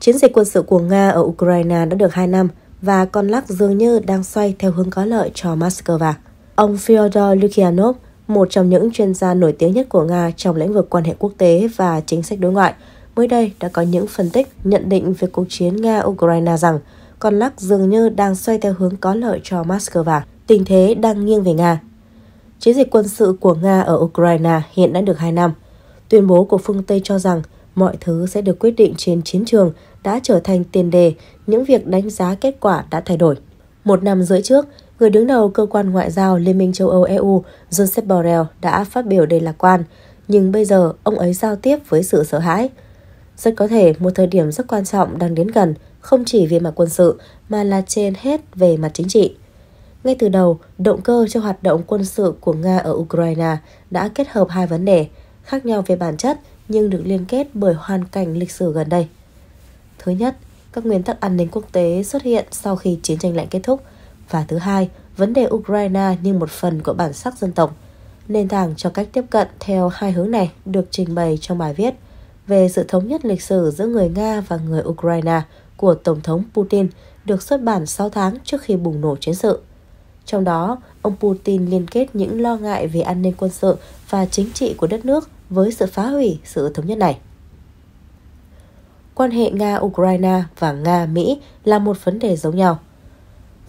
Chiến dịch quân sự của Nga ở Ukraine đã được 2 năm và con lắc dường như đang xoay theo hướng có lợi cho Moscow. Ông Fyodor Lukyanov, một trong những chuyên gia nổi tiếng nhất của Nga trong lĩnh vực quan hệ quốc tế và chính sách đối ngoại, mới đây đã có những phân tích nhận định về cuộc chiến Nga-Ukraine rằng con lắc dường như đang xoay theo hướng có lợi cho Moscow. Tình thế đang nghiêng về Nga. Chiến dịch quân sự của Nga ở Ukraine hiện đã được 2 năm. Tuyên bố của phương Tây cho rằng mọi thứ sẽ được quyết định trên chiến trường đã trở thành tiền đề những việc đánh giá kết quả đã thay đổi. Một năm rưỡi trước, người đứng đầu cơ quan ngoại giao Liên minh châu Âu EU Joseph Borrell đã phát biểu đầy lạc quan, nhưng bây giờ ông ấy giao tiếp với sự sợ hãi. Rất có thể một thời điểm rất quan trọng đang đến gần, không chỉ về mặt quân sự mà là trên hết về mặt chính trị. Ngay từ đầu, động cơ cho hoạt động quân sự của Nga ở Ukraine đã kết hợp hai vấn đề, khác nhau về bản chất nhưng được liên kết bởi hoàn cảnh lịch sử gần đây. Thứ nhất, các nguyên tắc an ninh quốc tế xuất hiện sau khi chiến tranh lạnh kết thúc. Và thứ hai, vấn đề Ukraine như một phần của bản sắc dân tộc. Nền tảng cho cách tiếp cận theo hai hướng này được trình bày trong bài viết về sự thống nhất lịch sử giữa người Nga và người Ukraine của Tổng thống Putin được xuất bản 6 tháng trước khi bùng nổ chiến sự. Trong đó, ông Putin liên kết những lo ngại về an ninh quân sự và chính trị của đất nước với sự phá hủy sự thống nhất này. Quan hệ Nga-Ukraine và Nga-Mỹ là một vấn đề giống nhau.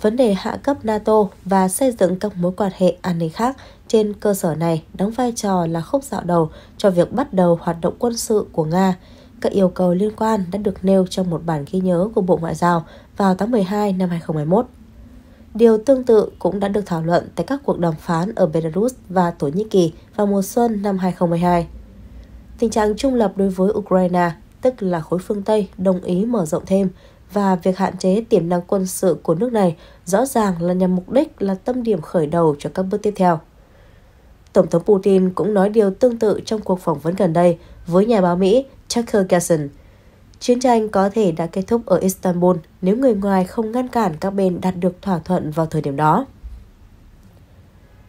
Vấn đề hạ cấp NATO và xây dựng các mối quan hệ an ninh khác trên cơ sở này đóng vai trò là khúc dạo đầu cho việc bắt đầu hoạt động quân sự của Nga. Các yêu cầu liên quan đã được nêu trong một bản ghi nhớ của Bộ Ngoại giao vào tháng 12 năm 2021. Điều tương tự cũng đã được thảo luận tại các cuộc đàm phán ở Belarus và Thổ Nhĩ Kỳ vào mùa xuân năm 2012. Tình trạng trung lập đối với Ukraine, tức là khối phương Tây, đồng ý mở rộng thêm và việc hạn chế tiềm năng quân sự của nước này rõ ràng là nhằm mục đích là tâm điểm khởi đầu cho các bước tiếp theo. Tổng thống Putin cũng nói điều tương tự trong cuộc phỏng vấn gần đây với nhà báo Mỹ Tucker Carlson – Chiến tranh có thể đã kết thúc ở Istanbul nếu người ngoài không ngăn cản các bên đạt được thỏa thuận vào thời điểm đó.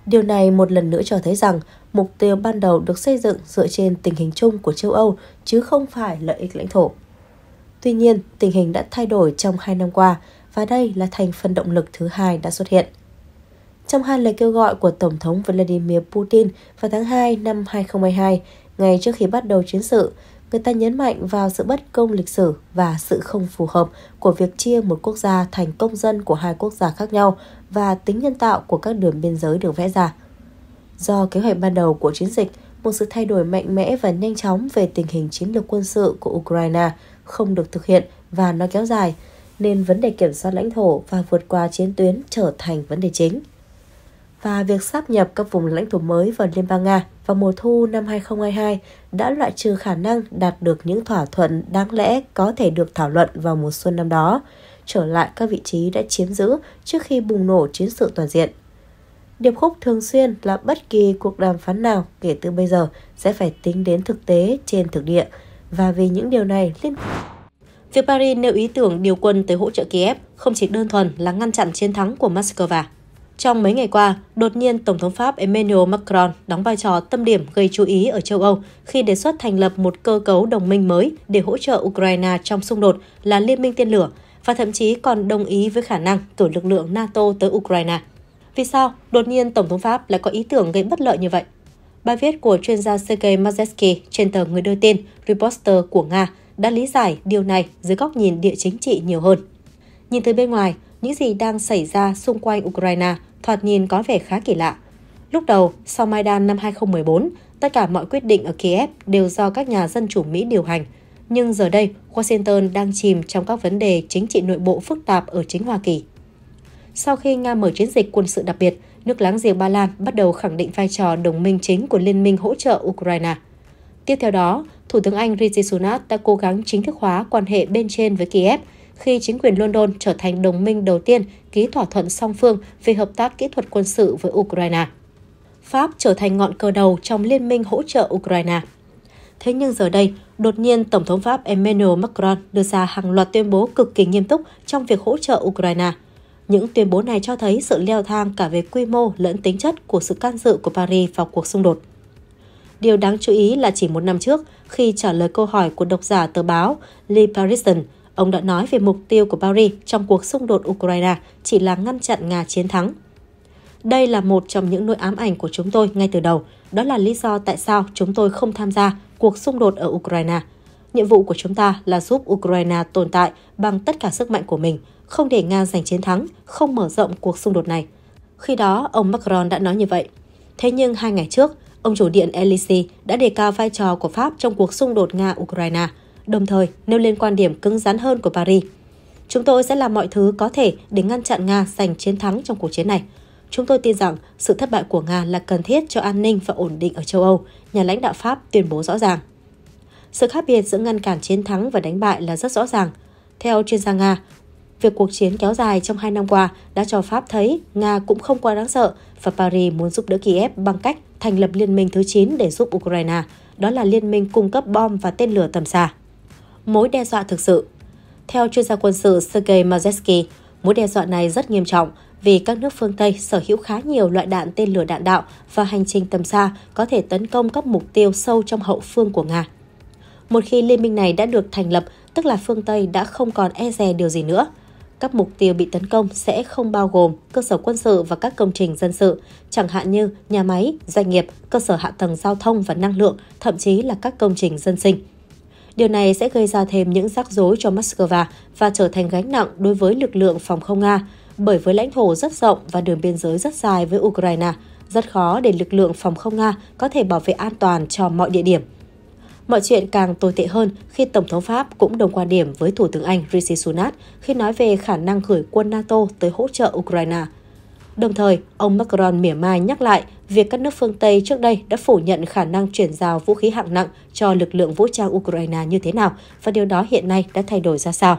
Điều này một lần nữa cho thấy rằng mục tiêu ban đầu được xây dựng dựa trên tình hình chung của châu Âu chứ không phải lợi ích lãnh thổ. Tuy nhiên, tình hình đã thay đổi trong hai năm qua và đây là thành phần động lực thứ hai đã xuất hiện. Trong hai lời kêu gọi của Tổng thống Vladimir Putin vào tháng 2 năm 2022, ngay trước khi bắt đầu chiến sự, người ta nhấn mạnh vào sự bất công lịch sử và sự không phù hợp của việc chia một quốc gia thành công dân của hai quốc gia khác nhau và tính nhân tạo của các đường biên giới được vẽ ra. Do kế hoạch ban đầu của chiến dịch, một sự thay đổi mạnh mẽ và nhanh chóng về tình hình chiến lược quân sự của Ukraine không được thực hiện và nó kéo dài, nên vấn đề kiểm soát lãnh thổ và vượt qua chiến tuyến trở thành vấn đề chính và việc sáp nhập các vùng lãnh thổ mới vào Liên bang Nga vào mùa thu năm 2022 đã loại trừ khả năng đạt được những thỏa thuận đáng lẽ có thể được thảo luận vào mùa xuân năm đó, trở lại các vị trí đã chiếm giữ trước khi bùng nổ chiến sự toàn diện. Điệp khúc thường xuyên là bất kỳ cuộc đàm phán nào kể từ bây giờ sẽ phải tính đến thực tế trên thực địa và vì những điều này liên Việc Paris nêu ý tưởng điều quân tới hỗ trợ Kiev không chỉ đơn thuần là ngăn chặn chiến thắng của Moscow. Trong mấy ngày qua, đột nhiên Tổng thống Pháp Emmanuel Macron đóng vai trò tâm điểm gây chú ý ở châu Âu khi đề xuất thành lập một cơ cấu đồng minh mới để hỗ trợ Ukraine trong xung đột là Liên minh tên lửa và thậm chí còn đồng ý với khả năng cử lực lượng NATO tới Ukraine. Vì sao đột nhiên Tổng thống Pháp lại có ý tưởng gây bất lợi như vậy? Bài viết của chuyên gia Sergei Mazetsky trên tờ Người đưa tin Reposter của Nga đã lý giải điều này dưới góc nhìn địa chính trị nhiều hơn. Nhìn từ bên ngoài, những gì đang xảy ra xung quanh Ukraine thoạt nhìn có vẻ khá kỳ lạ. Lúc đầu, sau Maidan năm 2014, tất cả mọi quyết định ở Kiev đều do các nhà dân chủ Mỹ điều hành. Nhưng giờ đây, Washington đang chìm trong các vấn đề chính trị nội bộ phức tạp ở chính Hoa Kỳ. Sau khi Nga mở chiến dịch quân sự đặc biệt, nước láng giềng Ba Lan bắt đầu khẳng định vai trò đồng minh chính của Liên minh hỗ trợ Ukraine. Tiếp theo đó, Thủ tướng Anh Rishi Sunak đã cố gắng chính thức hóa quan hệ bên trên với Kiev khi chính quyền London trở thành đồng minh đầu tiên ký thỏa thuận song phương về hợp tác kỹ thuật quân sự với Ukraine. Pháp trở thành ngọn cờ đầu trong liên minh hỗ trợ Ukraine. Thế nhưng giờ đây, đột nhiên Tổng thống Pháp Emmanuel Macron đưa ra hàng loạt tuyên bố cực kỳ nghiêm túc trong việc hỗ trợ Ukraine. Những tuyên bố này cho thấy sự leo thang cả về quy mô lẫn tính chất của sự can dự của Paris vào cuộc xung đột. Điều đáng chú ý là chỉ một năm trước, khi trả lời câu hỏi của độc giả tờ báo Le Parisien, Ông đã nói về mục tiêu của Paris trong cuộc xung đột Ukraine chỉ là ngăn chặn Nga chiến thắng. Đây là một trong những nỗi ám ảnh của chúng tôi ngay từ đầu. Đó là lý do tại sao chúng tôi không tham gia cuộc xung đột ở Ukraine. Nhiệm vụ của chúng ta là giúp Ukraine tồn tại bằng tất cả sức mạnh của mình, không để Nga giành chiến thắng, không mở rộng cuộc xung đột này. Khi đó, ông Macron đã nói như vậy. Thế nhưng hai ngày trước, Ông chủ điện Elysee đã đề cao vai trò của Pháp trong cuộc xung đột Nga-Ukraine, đồng thời nêu lên quan điểm cứng rắn hơn của Paris. Chúng tôi sẽ làm mọi thứ có thể để ngăn chặn Nga giành chiến thắng trong cuộc chiến này. Chúng tôi tin rằng sự thất bại của Nga là cần thiết cho an ninh và ổn định ở châu Âu, nhà lãnh đạo Pháp tuyên bố rõ ràng. Sự khác biệt giữa ngăn cản chiến thắng và đánh bại là rất rõ ràng. Theo chuyên gia Nga, việc cuộc chiến kéo dài trong hai năm qua đã cho Pháp thấy Nga cũng không quá đáng sợ và Paris muốn giúp đỡ Kiev bằng cách thành lập liên minh thứ 9 để giúp Ukraine, đó là liên minh cung cấp bom và tên lửa tầm xa. Mối đe dọa thực sự Theo chuyên gia quân sự Sergei Mazeski, mối đe dọa này rất nghiêm trọng vì các nước phương Tây sở hữu khá nhiều loại đạn tên lửa đạn đạo và hành trình tầm xa có thể tấn công các mục tiêu sâu trong hậu phương của Nga. Một khi liên minh này đã được thành lập, tức là phương Tây đã không còn e dè điều gì nữa. Các mục tiêu bị tấn công sẽ không bao gồm cơ sở quân sự và các công trình dân sự, chẳng hạn như nhà máy, doanh nghiệp, cơ sở hạ tầng giao thông và năng lượng, thậm chí là các công trình dân sinh. Điều này sẽ gây ra thêm những rắc rối cho Moscow và trở thành gánh nặng đối với lực lượng phòng không Nga, bởi với lãnh thổ rất rộng và đường biên giới rất dài với Ukraine, rất khó để lực lượng phòng không Nga có thể bảo vệ an toàn cho mọi địa điểm. Mọi chuyện càng tồi tệ hơn khi Tổng thống Pháp cũng đồng quan điểm với Thủ tướng Anh Rishi Sunak khi nói về khả năng gửi quân NATO tới hỗ trợ Ukraine. Đồng thời, ông Macron mỉa mai nhắc lại việc các nước phương Tây trước đây đã phủ nhận khả năng chuyển giao vũ khí hạng nặng cho lực lượng vũ trang Ukraine như thế nào và điều đó hiện nay đã thay đổi ra sao.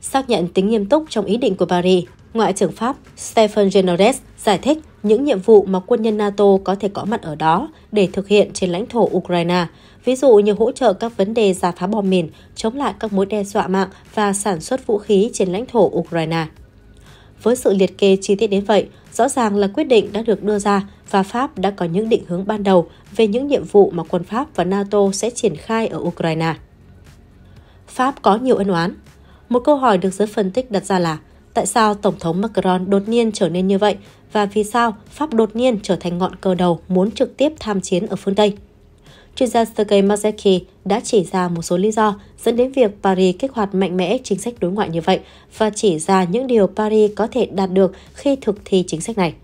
Xác nhận tính nghiêm túc trong ý định của Paris, Ngoại trưởng Pháp Stephen Genores giải thích những nhiệm vụ mà quân nhân NATO có thể có mặt ở đó để thực hiện trên lãnh thổ Ukraine, ví dụ như hỗ trợ các vấn đề giả phá bom mìn, chống lại các mối đe dọa mạng và sản xuất vũ khí trên lãnh thổ Ukraine. Với sự liệt kê chi tiết đến vậy, rõ ràng là quyết định đã được đưa ra và Pháp đã có những định hướng ban đầu về những nhiệm vụ mà quân Pháp và NATO sẽ triển khai ở Ukraine. Pháp có nhiều ân oán. Một câu hỏi được giới phân tích đặt ra là tại sao Tổng thống Macron đột nhiên trở nên như vậy và vì sao Pháp đột nhiên trở thành ngọn cờ đầu muốn trực tiếp tham chiến ở phương Tây. Chuyên gia Sergei Mazeki đã chỉ ra một số lý do dẫn đến việc Paris kích hoạt mạnh mẽ chính sách đối ngoại như vậy và chỉ ra những điều Paris có thể đạt được khi thực thi chính sách này.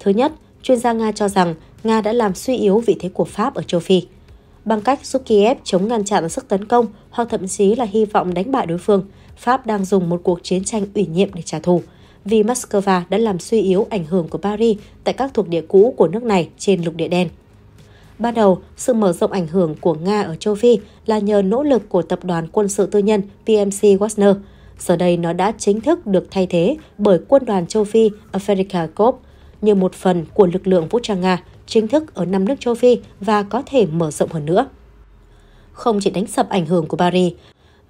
Thứ nhất, chuyên gia Nga cho rằng Nga đã làm suy yếu vị thế của Pháp ở châu Phi. Bằng cách giúp Kiev chống ngăn chặn sức tấn công hoặc thậm chí là hy vọng đánh bại đối phương, Pháp đang dùng một cuộc chiến tranh ủy nhiệm để trả thù vì Moscow đã làm suy yếu ảnh hưởng của Paris tại các thuộc địa cũ của nước này trên lục địa đen. Ban đầu, sự mở rộng ảnh hưởng của Nga ở châu Phi là nhờ nỗ lực của tập đoàn quân sự tư nhân PMC Wagner. Giờ đây nó đã chính thức được thay thế bởi quân đoàn châu Phi Africa Corps như một phần của lực lượng vũ trang Nga chính thức ở năm nước châu Phi và có thể mở rộng hơn nữa. Không chỉ đánh sập ảnh hưởng của Paris,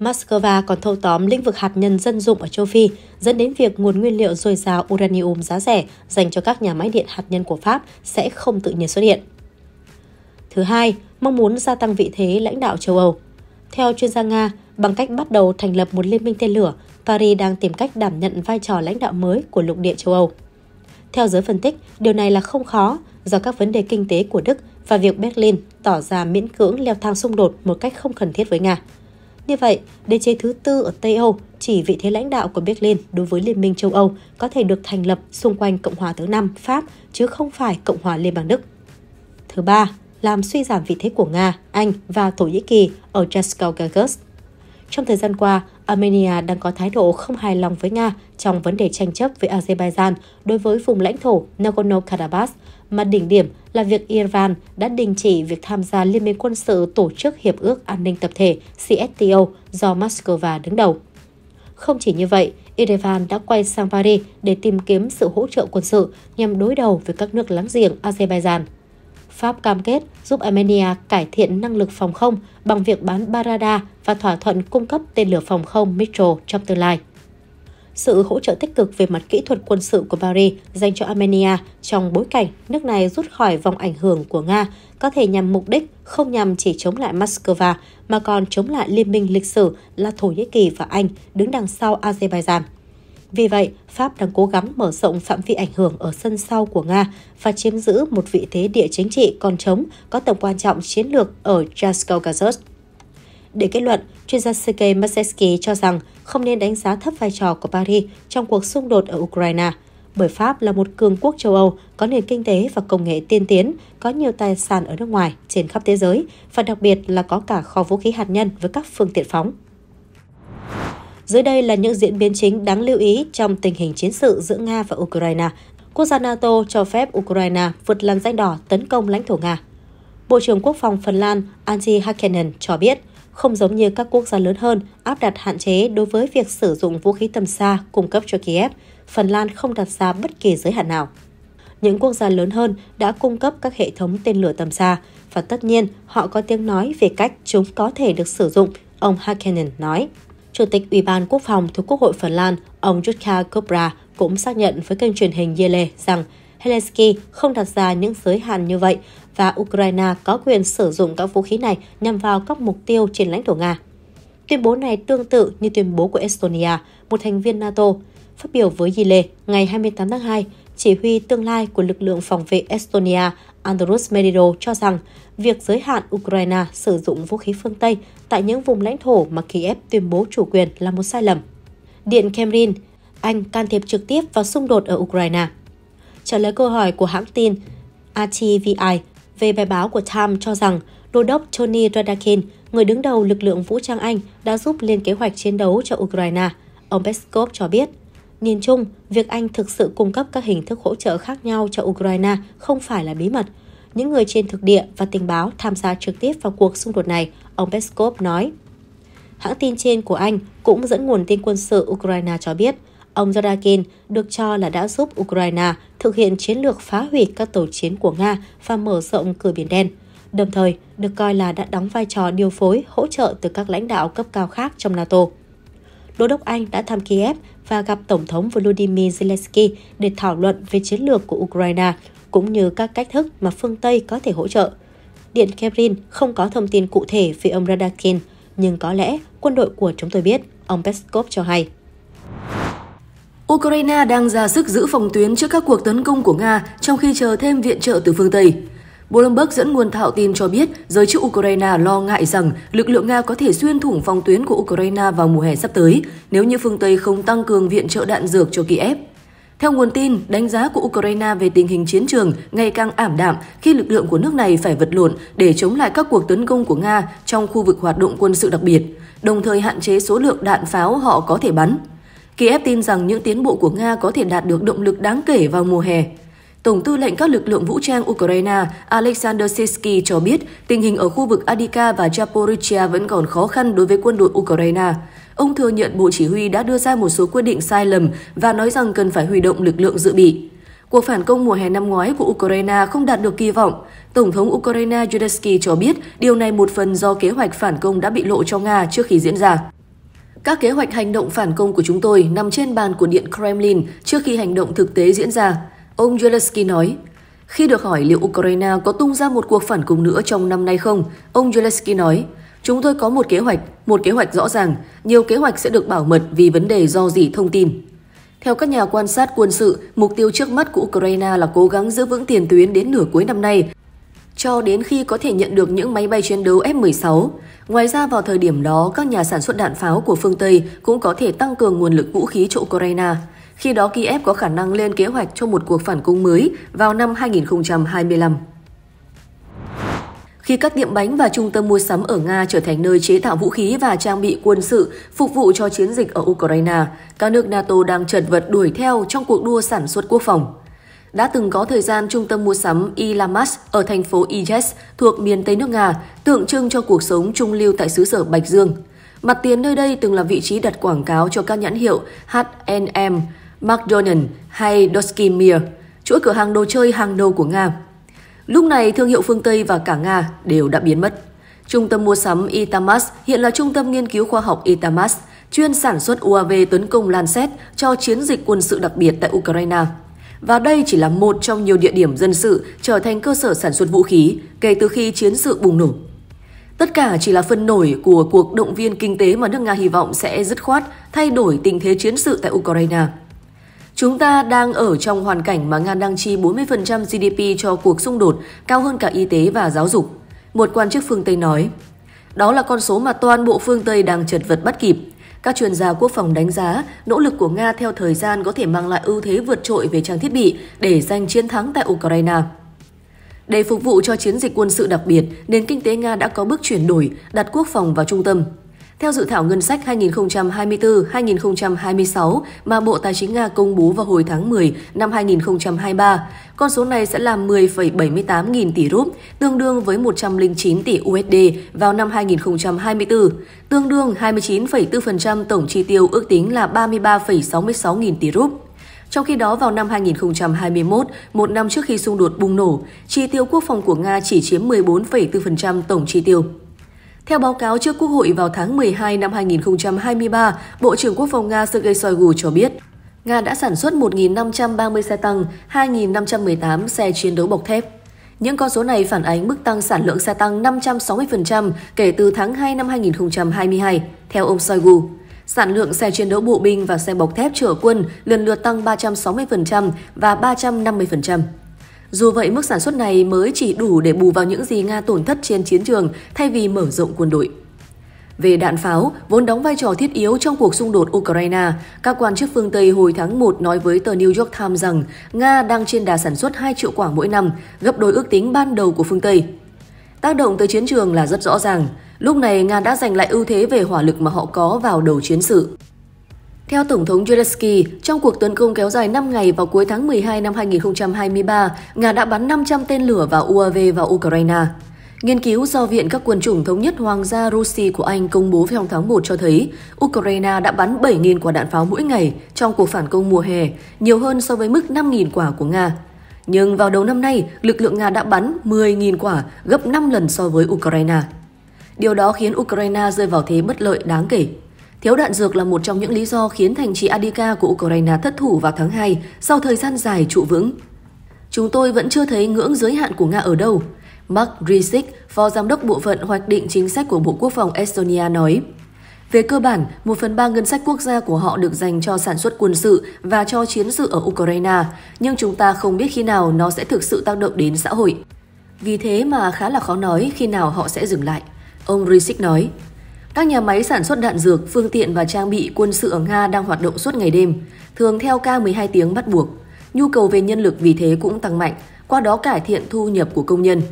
Moscow còn thâu tóm lĩnh vực hạt nhân dân dụng ở châu Phi, dẫn đến việc nguồn nguyên liệu dồi dào uranium giá rẻ dành cho các nhà máy điện hạt nhân của Pháp sẽ không tự nhiên xuất hiện. Thứ hai, mong muốn gia tăng vị thế lãnh đạo châu Âu. Theo chuyên gia Nga, bằng cách bắt đầu thành lập một liên minh tên lửa, Paris đang tìm cách đảm nhận vai trò lãnh đạo mới của lục địa châu Âu. Theo giới phân tích, điều này là không khó do các vấn đề kinh tế của Đức và việc Berlin tỏ ra miễn cưỡng leo thang xung đột một cách không cần thiết với Nga. Như vậy, đế chế thứ tư ở Tây Âu chỉ vị thế lãnh đạo của Berlin đối với Liên minh châu Âu có thể được thành lập xung quanh Cộng hòa thứ năm Pháp chứ không phải Cộng hòa Liên bang Đức. Thứ ba, làm suy giảm vị thế của Nga, Anh và Thổ Nhĩ Kỳ ở Caucasus. Trong thời gian qua, Armenia đang có thái độ không hài lòng với Nga trong vấn đề tranh chấp với Azerbaijan đối với vùng lãnh thổ Nagorno-Karabakh, mà đỉnh điểm là việc Iran đã đình chỉ việc tham gia Liên minh quân sự tổ chức Hiệp ước An ninh Tập thể CSTO do Moscow đứng đầu. Không chỉ như vậy, Iran đã quay sang Paris để tìm kiếm sự hỗ trợ quân sự nhằm đối đầu với các nước láng giềng Azerbaijan. Pháp cam kết giúp Armenia cải thiện năng lực phòng không bằng việc bán Barada và thỏa thuận cung cấp tên lửa phòng không Mitchell trong tương lai. Sự hỗ trợ tích cực về mặt kỹ thuật quân sự của Paris dành cho Armenia trong bối cảnh nước này rút khỏi vòng ảnh hưởng của Nga có thể nhằm mục đích không nhằm chỉ chống lại Moscow, mà còn chống lại liên minh lịch sử là Thổ Nhĩ Kỳ và Anh đứng đằng sau Azerbaijan. Vì vậy, Pháp đang cố gắng mở rộng phạm vi ảnh hưởng ở sân sau của Nga và chiếm giữ một vị thế địa chính trị còn trống có tầm quan trọng chiến lược ở Caucasus. Để kết luận, chuyên gia Sergei Masetsky cho rằng không nên đánh giá thấp vai trò của Paris trong cuộc xung đột ở Ukraine. bởi Pháp là một cường quốc châu Âu có nền kinh tế và công nghệ tiên tiến, có nhiều tài sản ở nước ngoài trên khắp thế giới và đặc biệt là có cả kho vũ khí hạt nhân với các phương tiện phóng. Dưới đây là những diễn biến chính đáng lưu ý trong tình hình chiến sự giữa Nga và Ukraine. Quốc gia NATO cho phép Ukraine vượt làn danh đỏ tấn công lãnh thổ Nga. Bộ trưởng Quốc phòng Phần Lan Antti Hakkinen cho biết, không giống như các quốc gia lớn hơn áp đặt hạn chế đối với việc sử dụng vũ khí tầm xa cung cấp cho Kiev, Phần Lan không đặt ra bất kỳ giới hạn nào. Những quốc gia lớn hơn đã cung cấp các hệ thống tên lửa tầm xa và tất nhiên họ có tiếng nói về cách chúng có thể được sử dụng, ông Hakkinen nói. Chủ tịch Ủy ban Quốc phòng thuộc Quốc hội Phần Lan, ông Jutka Kopra cũng xác nhận với kênh truyền hình Yele rằng Helsinki không đặt ra những giới hạn như vậy và Ukraine có quyền sử dụng các vũ khí này nhằm vào các mục tiêu trên lãnh thổ Nga. Tuyên bố này tương tự như tuyên bố của Estonia, một thành viên NATO. Phát biểu với Yile ngày 28 tháng 2, chỉ huy tương lai của lực lượng phòng vệ Estonia Andrus Medido cho rằng việc giới hạn Ukraine sử dụng vũ khí phương Tây tại những vùng lãnh thổ mà Kiev tuyên bố chủ quyền là một sai lầm. Điện Kremlin, Anh can thiệp trực tiếp vào xung đột ở Ukraine. Trả lời câu hỏi của hãng tin RTVI về bài báo của Time cho rằng Đô đốc Tony Radakin, người đứng đầu lực lượng vũ trang Anh, đã giúp lên kế hoạch chiến đấu cho Ukraine. Ông Peskov cho biết, nhìn chung, việc Anh thực sự cung cấp các hình thức hỗ trợ khác nhau cho Ukraine không phải là bí mật. Những người trên thực địa và tình báo tham gia trực tiếp vào cuộc xung đột này, ông Peskov nói. Hãng tin trên của Anh cũng dẫn nguồn tin quân sự Ukraine cho biết, ông Zadakin được cho là đã giúp Ukraine thực hiện chiến lược phá hủy các tàu chiến của Nga và mở rộng cửa Biển Đen, đồng thời được coi là đã đóng vai trò điều phối hỗ trợ từ các lãnh đạo cấp cao khác trong NATO. Đô đốc Anh đã thăm Kiev và gặp Tổng thống Volodymyr Zelensky để thảo luận về chiến lược của Ukraine cũng như các cách thức mà phương Tây có thể hỗ trợ. Điện Kremlin không có thông tin cụ thể về ông Radakin, nhưng có lẽ quân đội của chúng tôi biết, ông Peskov cho hay. Ukraine đang ra sức giữ phòng tuyến trước các cuộc tấn công của Nga trong khi chờ thêm viện trợ từ phương Tây. Bloomberg dẫn nguồn thạo tin cho biết giới chức Ukraine lo ngại rằng lực lượng Nga có thể xuyên thủng phòng tuyến của Ukraine vào mùa hè sắp tới nếu như phương Tây không tăng cường viện trợ đạn dược cho Kiev. Theo nguồn tin, đánh giá của Ukraine về tình hình chiến trường ngày càng ảm đạm khi lực lượng của nước này phải vật lộn để chống lại các cuộc tấn công của Nga trong khu vực hoạt động quân sự đặc biệt, đồng thời hạn chế số lượng đạn pháo họ có thể bắn. Kiev tin rằng những tiến bộ của Nga có thể đạt được động lực đáng kể vào mùa hè. Tổng tư lệnh các lực lượng vũ trang Ukraine Alexander Sisky cho biết tình hình ở khu vực Adika và Zaporizhia vẫn còn khó khăn đối với quân đội Ukraine. Ông thừa nhận Bộ Chỉ huy đã đưa ra một số quyết định sai lầm và nói rằng cần phải huy động lực lượng dự bị. Cuộc phản công mùa hè năm ngoái của Ukraine không đạt được kỳ vọng. Tổng thống Ukraine Zelensky cho biết điều này một phần do kế hoạch phản công đã bị lộ cho Nga trước khi diễn ra. Các kế hoạch hành động phản công của chúng tôi nằm trên bàn của Điện Kremlin trước khi hành động thực tế diễn ra, ông Zelensky nói. Khi được hỏi liệu Ukraine có tung ra một cuộc phản công nữa trong năm nay không, ông Zelensky nói, Chúng tôi có một kế hoạch, một kế hoạch rõ ràng, nhiều kế hoạch sẽ được bảo mật vì vấn đề do dỉ thông tin. Theo các nhà quan sát quân sự, mục tiêu trước mắt của Ukraine là cố gắng giữ vững tiền tuyến đến nửa cuối năm nay, cho đến khi có thể nhận được những máy bay chiến đấu F-16. Ngoài ra vào thời điểm đó, các nhà sản xuất đạn pháo của phương Tây cũng có thể tăng cường nguồn lực vũ khí cho Ukraine. Khi đó Kiev có khả năng lên kế hoạch cho một cuộc phản công mới vào năm 2025. Khi các tiệm bánh và trung tâm mua sắm ở Nga trở thành nơi chế tạo vũ khí và trang bị quân sự phục vụ cho chiến dịch ở Ukraine, các nước NATO đang chật vật đuổi theo trong cuộc đua sản xuất quốc phòng. Đã từng có thời gian trung tâm mua sắm Ilamas ở thành phố Ijes thuộc miền Tây nước Nga, tượng trưng cho cuộc sống trung lưu tại xứ sở Bạch Dương. Mặt tiền nơi đây từng là vị trí đặt quảng cáo cho các nhãn hiệu H&M, McDonald hay Doskimir, chuỗi cửa hàng đồ chơi hàng đầu của Nga. Lúc này, thương hiệu phương Tây và cả Nga đều đã biến mất. Trung tâm mua sắm Itamas hiện là trung tâm nghiên cứu khoa học Itamas, chuyên sản xuất UAV tấn công Lancet cho chiến dịch quân sự đặc biệt tại Ukraine. Và đây chỉ là một trong nhiều địa điểm dân sự trở thành cơ sở sản xuất vũ khí kể từ khi chiến sự bùng nổ. Tất cả chỉ là phân nổi của cuộc động viên kinh tế mà nước Nga hy vọng sẽ dứt khoát thay đổi tình thế chiến sự tại Ukraine. Chúng ta đang ở trong hoàn cảnh mà Nga đang chi 40% GDP cho cuộc xung đột, cao hơn cả y tế và giáo dục. Một quan chức phương Tây nói, đó là con số mà toàn bộ phương Tây đang chật vật bắt kịp. Các chuyên gia quốc phòng đánh giá, nỗ lực của Nga theo thời gian có thể mang lại ưu thế vượt trội về trang thiết bị để giành chiến thắng tại Ukraine. Để phục vụ cho chiến dịch quân sự đặc biệt, nền kinh tế Nga đã có bước chuyển đổi, đặt quốc phòng vào trung tâm. Theo dự thảo ngân sách 2024-2026 mà Bộ Tài chính Nga công bố vào hồi tháng 10 năm 2023, con số này sẽ là 10,78 nghìn tỷ rúp, tương đương với 109 tỷ USD vào năm 2024, tương đương 29,4% tổng chi tiêu ước tính là 33,66 nghìn tỷ rúp. Trong khi đó, vào năm 2021, một năm trước khi xung đột bùng nổ, chi tiêu quốc phòng của Nga chỉ chiếm 14,4% tổng chi tiêu. Theo báo cáo trước Quốc hội vào tháng 12 năm 2023, Bộ trưởng Quốc phòng Nga Sergei Shoigu cho biết, Nga đã sản xuất 1.530 xe tăng, 2.518 xe chiến đấu bọc thép. Những con số này phản ánh mức tăng sản lượng xe tăng 560% kể từ tháng 2 năm 2022, theo ông Shoigu. Sản lượng xe chiến đấu bộ binh và xe bọc thép chở quân lần lượt tăng 360% và 350%. Dù vậy, mức sản xuất này mới chỉ đủ để bù vào những gì Nga tổn thất trên chiến trường thay vì mở rộng quân đội. Về đạn pháo, vốn đóng vai trò thiết yếu trong cuộc xung đột Ukraine, các quan chức phương Tây hồi tháng 1 nói với tờ New York Times rằng Nga đang trên đà sản xuất 2 triệu quả mỗi năm, gấp đôi ước tính ban đầu của phương Tây. Tác động tới chiến trường là rất rõ ràng. Lúc này, Nga đã giành lại ưu thế về hỏa lực mà họ có vào đầu chiến sự. Theo Tổng thống Zelensky, trong cuộc tấn công kéo dài 5 ngày vào cuối tháng 12 năm 2023, Nga đã bắn 500 tên lửa và UAV vào Ukraine. Nghiên cứu do Viện các quân chủng thống nhất Hoàng gia Russia của Anh công bố trong tháng 1 cho thấy Ukraine đã bắn 7.000 quả đạn pháo mỗi ngày trong cuộc phản công mùa hè, nhiều hơn so với mức 5.000 quả của Nga. Nhưng vào đầu năm nay, lực lượng Nga đã bắn 10.000 quả, gấp 5 lần so với Ukraine. Điều đó khiến Ukraine rơi vào thế bất lợi đáng kể. Thiếu đạn dược là một trong những lý do khiến thành trì Adika của Ukraine thất thủ vào tháng 2 sau thời gian dài trụ vững. Chúng tôi vẫn chưa thấy ngưỡng giới hạn của Nga ở đâu. Mark Risic, Phó Giám đốc Bộ phận Hoạch định Chính sách của Bộ Quốc phòng Estonia nói. Về cơ bản, một phần ba ngân sách quốc gia của họ được dành cho sản xuất quân sự và cho chiến sự ở Ukraine, nhưng chúng ta không biết khi nào nó sẽ thực sự tác động đến xã hội. Vì thế mà khá là khó nói khi nào họ sẽ dừng lại. Ông Risic nói, các nhà máy sản xuất đạn dược, phương tiện và trang bị quân sự ở Nga đang hoạt động suốt ngày đêm, thường theo ca 12 tiếng bắt buộc. Nhu cầu về nhân lực vì thế cũng tăng mạnh, qua đó cải thiện thu nhập của công nhân.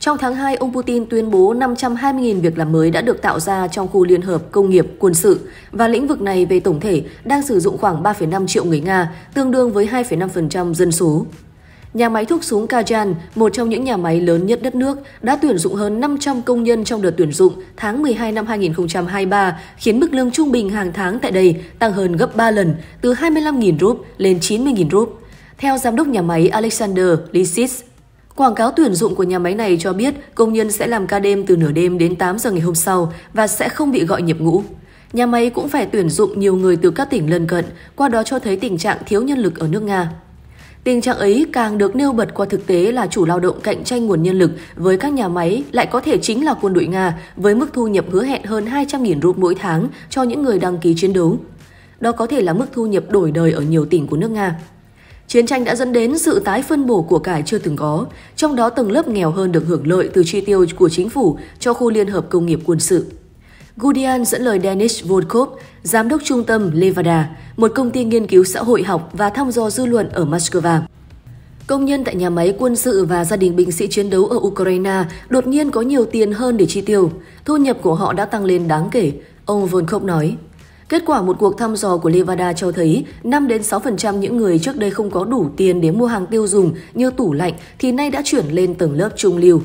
Trong tháng 2, ông Putin tuyên bố 520.000 việc làm mới đã được tạo ra trong khu liên hợp công nghiệp quân sự và lĩnh vực này về tổng thể đang sử dụng khoảng 3,5 triệu người Nga, tương đương với 2,5% dân số. Nhà máy thuốc súng Kajan, một trong những nhà máy lớn nhất đất nước, đã tuyển dụng hơn 500 công nhân trong đợt tuyển dụng tháng 12 năm 2023, khiến mức lương trung bình hàng tháng tại đây tăng hơn gấp 3 lần, từ 25.000 rúp lên 90.000 rúp. Theo giám đốc nhà máy Alexander Lisis, Quảng cáo tuyển dụng của nhà máy này cho biết công nhân sẽ làm ca đêm từ nửa đêm đến 8 giờ ngày hôm sau và sẽ không bị gọi nhập ngũ. Nhà máy cũng phải tuyển dụng nhiều người từ các tỉnh lân cận, qua đó cho thấy tình trạng thiếu nhân lực ở nước Nga. Tình trạng ấy càng được nêu bật qua thực tế là chủ lao động cạnh tranh nguồn nhân lực với các nhà máy lại có thể chính là quân đội Nga với mức thu nhập hứa hẹn hơn 200.000 rúp mỗi tháng cho những người đăng ký chiến đấu. Đó có thể là mức thu nhập đổi đời ở nhiều tỉnh của nước Nga. Chiến tranh đã dẫn đến sự tái phân bổ của cải chưa từng có, trong đó tầng lớp nghèo hơn được hưởng lợi từ chi tiêu của chính phủ cho khu liên hợp công nghiệp quân sự. Gudian dẫn lời Dennis Volkov, giám đốc trung tâm Levada, một công ty nghiên cứu xã hội học và thăm dò dư luận ở Moscow. Công nhân tại nhà máy quân sự và gia đình binh sĩ chiến đấu ở Ukraine đột nhiên có nhiều tiền hơn để chi tiêu. Thu nhập của họ đã tăng lên đáng kể, ông Volkov nói. Kết quả một cuộc thăm dò của Levada cho thấy 5 đến 6% những người trước đây không có đủ tiền để mua hàng tiêu dùng như tủ lạnh thì nay đã chuyển lên tầng lớp trung lưu.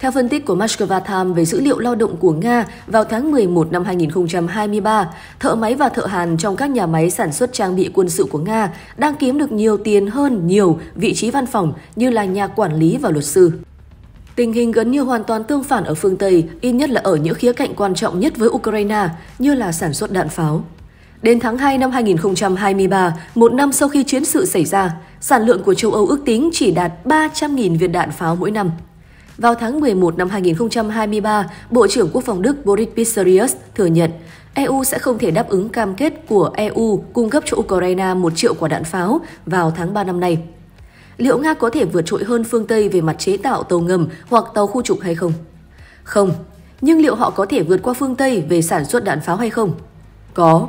Theo phân tích của Moscow Times về dữ liệu lao động của Nga vào tháng 11 năm 2023, thợ máy và thợ hàn trong các nhà máy sản xuất trang bị quân sự của Nga đang kiếm được nhiều tiền hơn nhiều vị trí văn phòng như là nhà quản lý và luật sư. Tình hình gần như hoàn toàn tương phản ở phương Tây, ít nhất là ở những khía cạnh quan trọng nhất với Ukraine, như là sản xuất đạn pháo. Đến tháng 2 năm 2023, một năm sau khi chiến sự xảy ra, sản lượng của châu Âu ước tính chỉ đạt 300.000 viên đạn pháo mỗi năm. Vào tháng 11 năm 2023, Bộ trưởng Quốc phòng Đức Boris Pistorius thừa nhận EU sẽ không thể đáp ứng cam kết của EU cung cấp cho Ukraine một triệu quả đạn pháo vào tháng 3 năm nay. Liệu Nga có thể vượt trội hơn phương Tây về mặt chế tạo tàu ngầm hoặc tàu khu trục hay không? Không. Nhưng liệu họ có thể vượt qua phương Tây về sản xuất đạn pháo hay không? Có.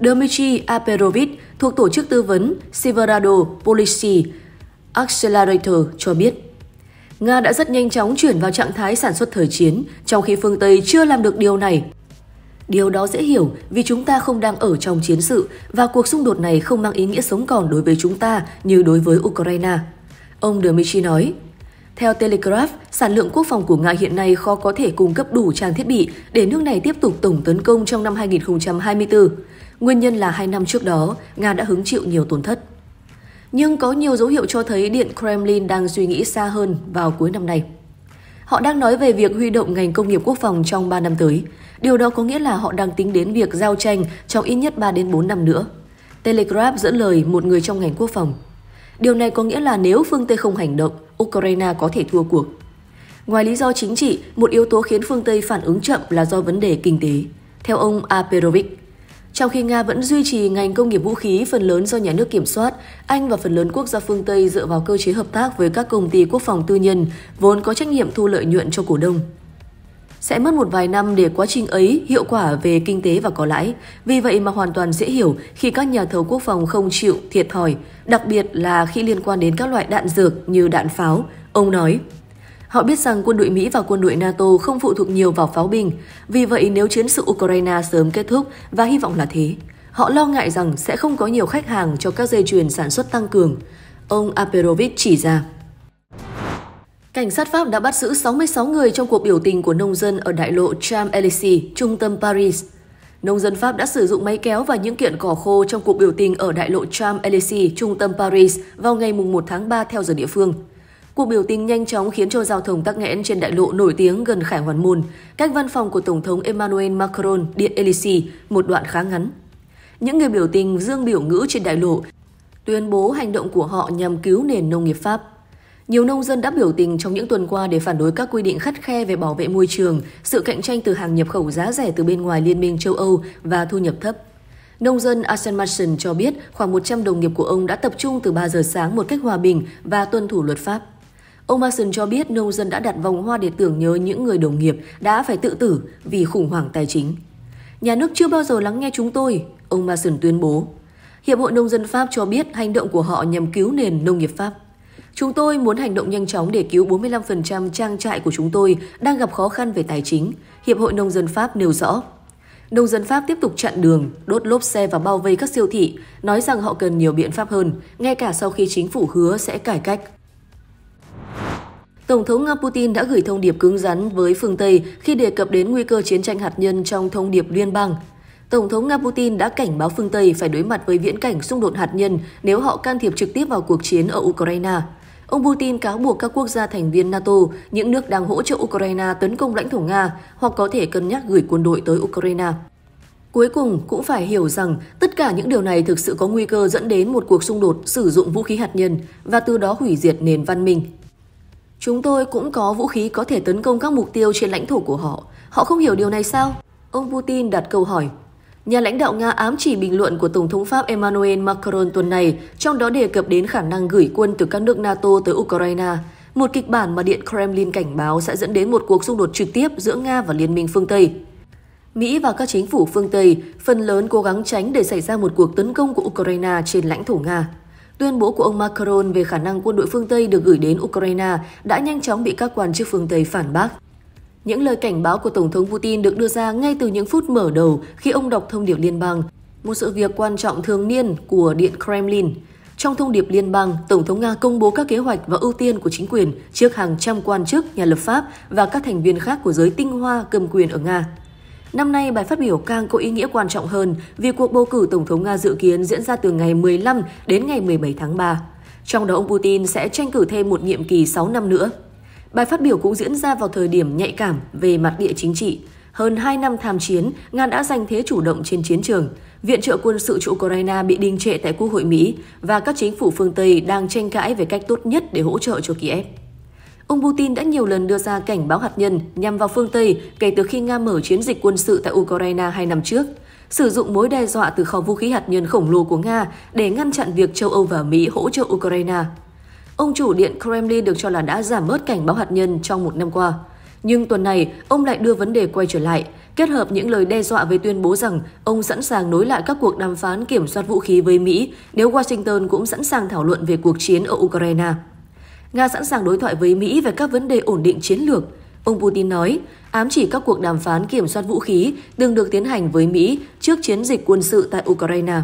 Dmitry Aperovich thuộc tổ chức tư vấn Silverado Policy Accelerator cho biết. Nga đã rất nhanh chóng chuyển vào trạng thái sản xuất thời chiến, trong khi phương Tây chưa làm được điều này. Điều đó dễ hiểu vì chúng ta không đang ở trong chiến sự và cuộc xung đột này không mang ý nghĩa sống còn đối với chúng ta như đối với Ukraine. Ông Dmitry nói, theo Telegraph, sản lượng quốc phòng của Nga hiện nay khó có thể cung cấp đủ trang thiết bị để nước này tiếp tục tổng tấn công trong năm 2024. Nguyên nhân là hai năm trước đó, Nga đã hứng chịu nhiều tổn thất. Nhưng có nhiều dấu hiệu cho thấy Điện Kremlin đang suy nghĩ xa hơn vào cuối năm nay. Họ đang nói về việc huy động ngành công nghiệp quốc phòng trong 3 năm tới. Điều đó có nghĩa là họ đang tính đến việc giao tranh trong ít nhất 3 đến 4 năm nữa. Telegraph dẫn lời một người trong ngành quốc phòng. Điều này có nghĩa là nếu phương Tây không hành động, Ukraine có thể thua cuộc. Ngoài lý do chính trị, một yếu tố khiến phương Tây phản ứng chậm là do vấn đề kinh tế. Theo ông Aperovic, trong khi Nga vẫn duy trì ngành công nghiệp vũ khí phần lớn do nhà nước kiểm soát, Anh và phần lớn quốc gia phương Tây dựa vào cơ chế hợp tác với các công ty quốc phòng tư nhân vốn có trách nhiệm thu lợi nhuận cho cổ đông. Sẽ mất một vài năm để quá trình ấy hiệu quả về kinh tế và có lãi. Vì vậy mà hoàn toàn dễ hiểu khi các nhà thầu quốc phòng không chịu thiệt thòi, đặc biệt là khi liên quan đến các loại đạn dược như đạn pháo. Ông nói, Họ biết rằng quân đội Mỹ và quân đội NATO không phụ thuộc nhiều vào pháo binh, vì vậy nếu chiến sự Ukraine sớm kết thúc và hy vọng là thế, họ lo ngại rằng sẽ không có nhiều khách hàng cho các dây chuyền sản xuất tăng cường. Ông Aperovich chỉ ra. Cảnh sát Pháp đã bắt giữ 66 người trong cuộc biểu tình của nông dân ở đại lộ Champs-Élysées, trung tâm Paris. Nông dân Pháp đã sử dụng máy kéo và những kiện cỏ khô trong cuộc biểu tình ở đại lộ Champs-Élysées, trung tâm Paris vào ngày 1 tháng 3 theo giờ địa phương. Cuộc biểu tình nhanh chóng khiến cho giao thông tắc nghẽn trên đại lộ nổi tiếng gần Khải Hoàn Môn, cách văn phòng của Tổng thống Emmanuel Macron, Điện Elysee, một đoạn khá ngắn. Những người biểu tình dương biểu ngữ trên đại lộ, tuyên bố hành động của họ nhằm cứu nền nông nghiệp Pháp. Nhiều nông dân đã biểu tình trong những tuần qua để phản đối các quy định khắt khe về bảo vệ môi trường, sự cạnh tranh từ hàng nhập khẩu giá rẻ từ bên ngoài Liên minh châu Âu và thu nhập thấp. Nông dân Arsene Marchand cho biết khoảng 100 đồng nghiệp của ông đã tập trung từ 3 giờ sáng một cách hòa bình và tuân thủ luật pháp. Ông Mason cho biết nông dân đã đặt vòng hoa để tưởng nhớ những người đồng nghiệp đã phải tự tử vì khủng hoảng tài chính. Nhà nước chưa bao giờ lắng nghe chúng tôi, ông Mason tuyên bố. Hiệp hội Nông dân Pháp cho biết hành động của họ nhằm cứu nền nông nghiệp Pháp. Chúng tôi muốn hành động nhanh chóng để cứu 45% trang trại của chúng tôi đang gặp khó khăn về tài chính, Hiệp hội Nông dân Pháp nêu rõ. Nông dân Pháp tiếp tục chặn đường, đốt lốp xe và bao vây các siêu thị, nói rằng họ cần nhiều biện pháp hơn, ngay cả sau khi chính phủ hứa sẽ cải cách. Tổng thống Nga Putin đã gửi thông điệp cứng rắn với phương Tây khi đề cập đến nguy cơ chiến tranh hạt nhân trong thông điệp liên bang. Tổng thống Nga Putin đã cảnh báo phương Tây phải đối mặt với viễn cảnh xung đột hạt nhân nếu họ can thiệp trực tiếp vào cuộc chiến ở Ukraine. Ông Putin cáo buộc các quốc gia thành viên NATO, những nước đang hỗ trợ Ukraine tấn công lãnh thổ Nga hoặc có thể cân nhắc gửi quân đội tới Ukraine. Cuối cùng cũng phải hiểu rằng tất cả những điều này thực sự có nguy cơ dẫn đến một cuộc xung đột sử dụng vũ khí hạt nhân và từ đó hủy diệt nền văn minh. Chúng tôi cũng có vũ khí có thể tấn công các mục tiêu trên lãnh thổ của họ. Họ không hiểu điều này sao? Ông Putin đặt câu hỏi. Nhà lãnh đạo Nga ám chỉ bình luận của Tổng thống Pháp Emmanuel Macron tuần này, trong đó đề cập đến khả năng gửi quân từ các nước NATO tới Ukraine, một kịch bản mà Điện Kremlin cảnh báo sẽ dẫn đến một cuộc xung đột trực tiếp giữa Nga và Liên minh phương Tây. Mỹ và các chính phủ phương Tây phần lớn cố gắng tránh để xảy ra một cuộc tấn công của Ukraine trên lãnh thổ Nga. Tuyên bố của ông Macron về khả năng quân đội phương Tây được gửi đến Ukraine đã nhanh chóng bị các quan chức phương Tây phản bác. Những lời cảnh báo của Tổng thống Putin được đưa ra ngay từ những phút mở đầu khi ông đọc thông điệp liên bang, một sự việc quan trọng thường niên của Điện Kremlin. Trong thông điệp liên bang, Tổng thống Nga công bố các kế hoạch và ưu tiên của chính quyền trước hàng trăm quan chức, nhà lập pháp và các thành viên khác của giới tinh hoa cầm quyền ở Nga. Năm nay, bài phát biểu càng có ý nghĩa quan trọng hơn vì cuộc bầu cử Tổng thống Nga dự kiến diễn ra từ ngày 15 đến ngày 17 tháng 3. Trong đó ông Putin sẽ tranh cử thêm một nhiệm kỳ 6 năm nữa. Bài phát biểu cũng diễn ra vào thời điểm nhạy cảm về mặt địa chính trị. Hơn 2 năm tham chiến, Nga đã giành thế chủ động trên chiến trường. Viện trợ quân sự cho Ukraine bị đình trệ tại Quốc hội Mỹ và các chính phủ phương Tây đang tranh cãi về cách tốt nhất để hỗ trợ cho Kiev. Ông Putin đã nhiều lần đưa ra cảnh báo hạt nhân nhằm vào phương Tây kể từ khi Nga mở chiến dịch quân sự tại Ukraine hai năm trước, sử dụng mối đe dọa từ kho vũ khí hạt nhân khổng lồ của Nga để ngăn chặn việc châu Âu và Mỹ hỗ trợ Ukraine. Ông chủ điện Kremlin được cho là đã giảm bớt cảnh báo hạt nhân trong một năm qua. Nhưng tuần này, ông lại đưa vấn đề quay trở lại. kết hợp những lời đe dọa với tuyên bố rằng ông sẵn sàng nối lại các cuộc đàm phán kiểm soát vũ khí với Mỹ nếu Washington cũng sẵn sàng thảo luận về cuộc chiến ở Ukraine. Nga sẵn sàng đối thoại với Mỹ về các vấn đề ổn định chiến lược. Ông Putin nói, ám chỉ các cuộc đàm phán kiểm soát vũ khí từng được tiến hành với Mỹ trước chiến dịch quân sự tại Ukraine.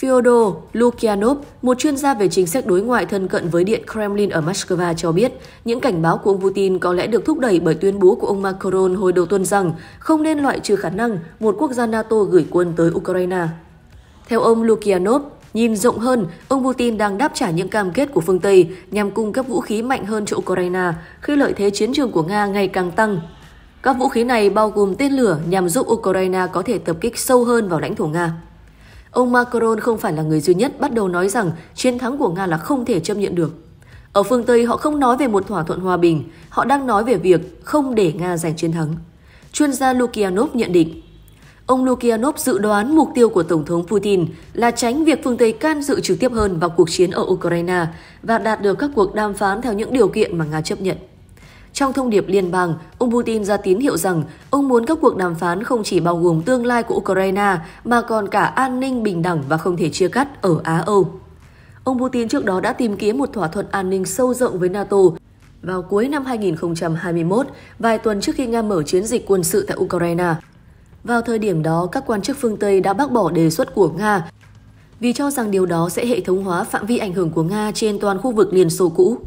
Fyodor Lukyanov, một chuyên gia về chính sách đối ngoại thân cận với Điện Kremlin ở Moscow cho biết, những cảnh báo của ông Putin có lẽ được thúc đẩy bởi tuyên bố của ông Macron hồi đầu tuần rằng không nên loại trừ khả năng một quốc gia NATO gửi quân tới Ukraine. Theo ông Lukyanov, nhìn rộng hơn, ông Putin đang đáp trả những cam kết của phương Tây nhằm cung cấp vũ khí mạnh hơn cho Ukraine khi lợi thế chiến trường của Nga ngày càng tăng. Các vũ khí này bao gồm tên lửa nhằm giúp Ukraine có thể tập kích sâu hơn vào lãnh thổ Nga. Ông Macron không phải là người duy nhất bắt đầu nói rằng chiến thắng của Nga là không thể chấp nhận được. Ở phương Tây họ không nói về một thỏa thuận hòa bình, họ đang nói về việc không để Nga giành chiến thắng. Chuyên gia Lukianov nhận định, ông Lukianov dự đoán mục tiêu của Tổng thống Putin là tránh việc phương Tây can dự trực tiếp hơn vào cuộc chiến ở Ukraine và đạt được các cuộc đàm phán theo những điều kiện mà Nga chấp nhận. Trong thông điệp liên bang, ông Putin ra tín hiệu rằng ông muốn các cuộc đàm phán không chỉ bao gồm tương lai của Ukraine mà còn cả an ninh bình đẳng và không thể chia cắt ở Á-Âu. Ông Putin trước đó đã tìm kiếm một thỏa thuận an ninh sâu rộng với NATO vào cuối năm 2021, vài tuần trước khi Nga mở chiến dịch quân sự tại Ukraine. Vào thời điểm đó, các quan chức phương Tây đã bác bỏ đề xuất của Nga vì cho rằng điều đó sẽ hệ thống hóa phạm vi ảnh hưởng của Nga trên toàn khu vực Liên Xô cũ.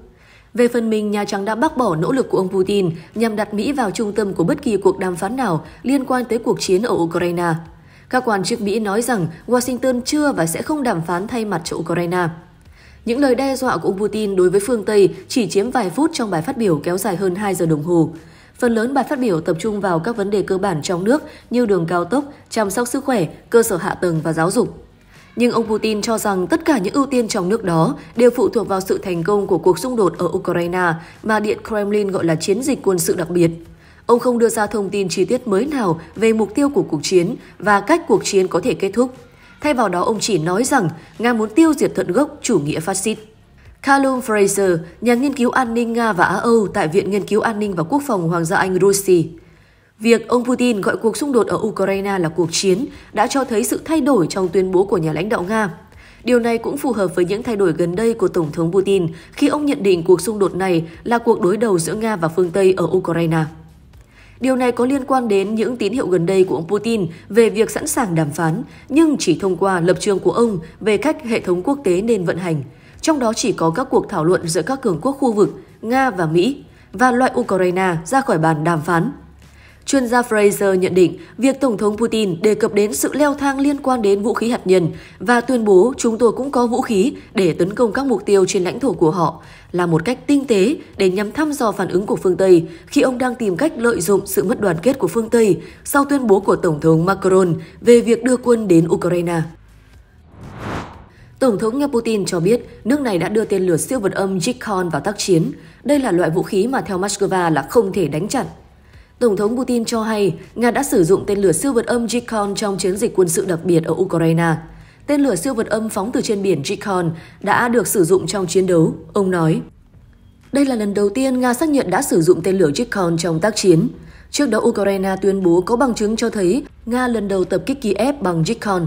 Về phần mình, Nhà Trắng đã bác bỏ nỗ lực của ông Putin nhằm đặt Mỹ vào trung tâm của bất kỳ cuộc đàm phán nào liên quan tới cuộc chiến ở Ukraine. Các quan chức Mỹ nói rằng Washington chưa và sẽ không đàm phán thay mặt cho Ukraine. Những lời đe dọa của ông Putin đối với phương Tây chỉ chiếm vài phút trong bài phát biểu kéo dài hơn 2 giờ đồng hồ. Phần lớn bài phát biểu tập trung vào các vấn đề cơ bản trong nước như đường cao tốc, chăm sóc sức khỏe, cơ sở hạ tầng và giáo dục. Nhưng ông Putin cho rằng tất cả những ưu tiên trong nước đó đều phụ thuộc vào sự thành công của cuộc xung đột ở Ukraine mà Điện Kremlin gọi là chiến dịch quân sự đặc biệt. Ông không đưa ra thông tin chi tiết mới nào về mục tiêu của cuộc chiến và cách cuộc chiến có thể kết thúc. Thay vào đó, ông chỉ nói rằng Nga muốn tiêu diệt tận gốc chủ nghĩa phát xít. Callum Fraser, nhà nghiên cứu an ninh Nga và Á Âu tại Viện Nghiên cứu An ninh và Quốc phòng Hoàng gia Anh Russi, Việc ông Putin gọi cuộc xung đột ở Ukraine là cuộc chiến đã cho thấy sự thay đổi trong tuyên bố của nhà lãnh đạo Nga. Điều này cũng phù hợp với những thay đổi gần đây của Tổng thống Putin khi ông nhận định cuộc xung đột này là cuộc đối đầu giữa Nga và phương Tây ở Ukraine. Điều này có liên quan đến những tín hiệu gần đây của ông Putin về việc sẵn sàng đàm phán, nhưng chỉ thông qua lập trường của ông về cách hệ thống quốc tế nên vận hành. Trong đó chỉ có các cuộc thảo luận giữa các cường quốc khu vực, Nga và Mỹ, và loại Ukraine ra khỏi bàn đàm phán. Chuyên gia Fraser nhận định việc Tổng thống Putin đề cập đến sự leo thang liên quan đến vũ khí hạt nhân và tuyên bố chúng tôi cũng có vũ khí để tấn công các mục tiêu trên lãnh thổ của họ là một cách tinh tế để nhằm thăm dò phản ứng của phương Tây khi ông đang tìm cách lợi dụng sự mất đoàn kết của phương Tây sau tuyên bố của Tổng thống Macron về việc đưa quân đến Ukraine. Tổng thống Nga Putin cho biết nước này đã đưa tên lửa siêu vật âm Zircon vào tác chiến. Đây là loại vũ khí mà theo Moscow là không thể đánh chặn. Tổng thống Putin cho hay Nga đã sử dụng tên lửa siêu vật âm Zircon trong chiến dịch quân sự đặc biệt ở Ukraine. Tên lửa siêu vật âm phóng từ trên biển Zircon đã được sử dụng trong chiến đấu, ông nói. Đây là lần đầu tiên Nga xác nhận đã sử dụng tên lửa Zircon trong tác chiến. Trước đó Ukraine tuyên bố có bằng chứng cho thấy Nga lần đầu tập kích Kiev bằng Zircon.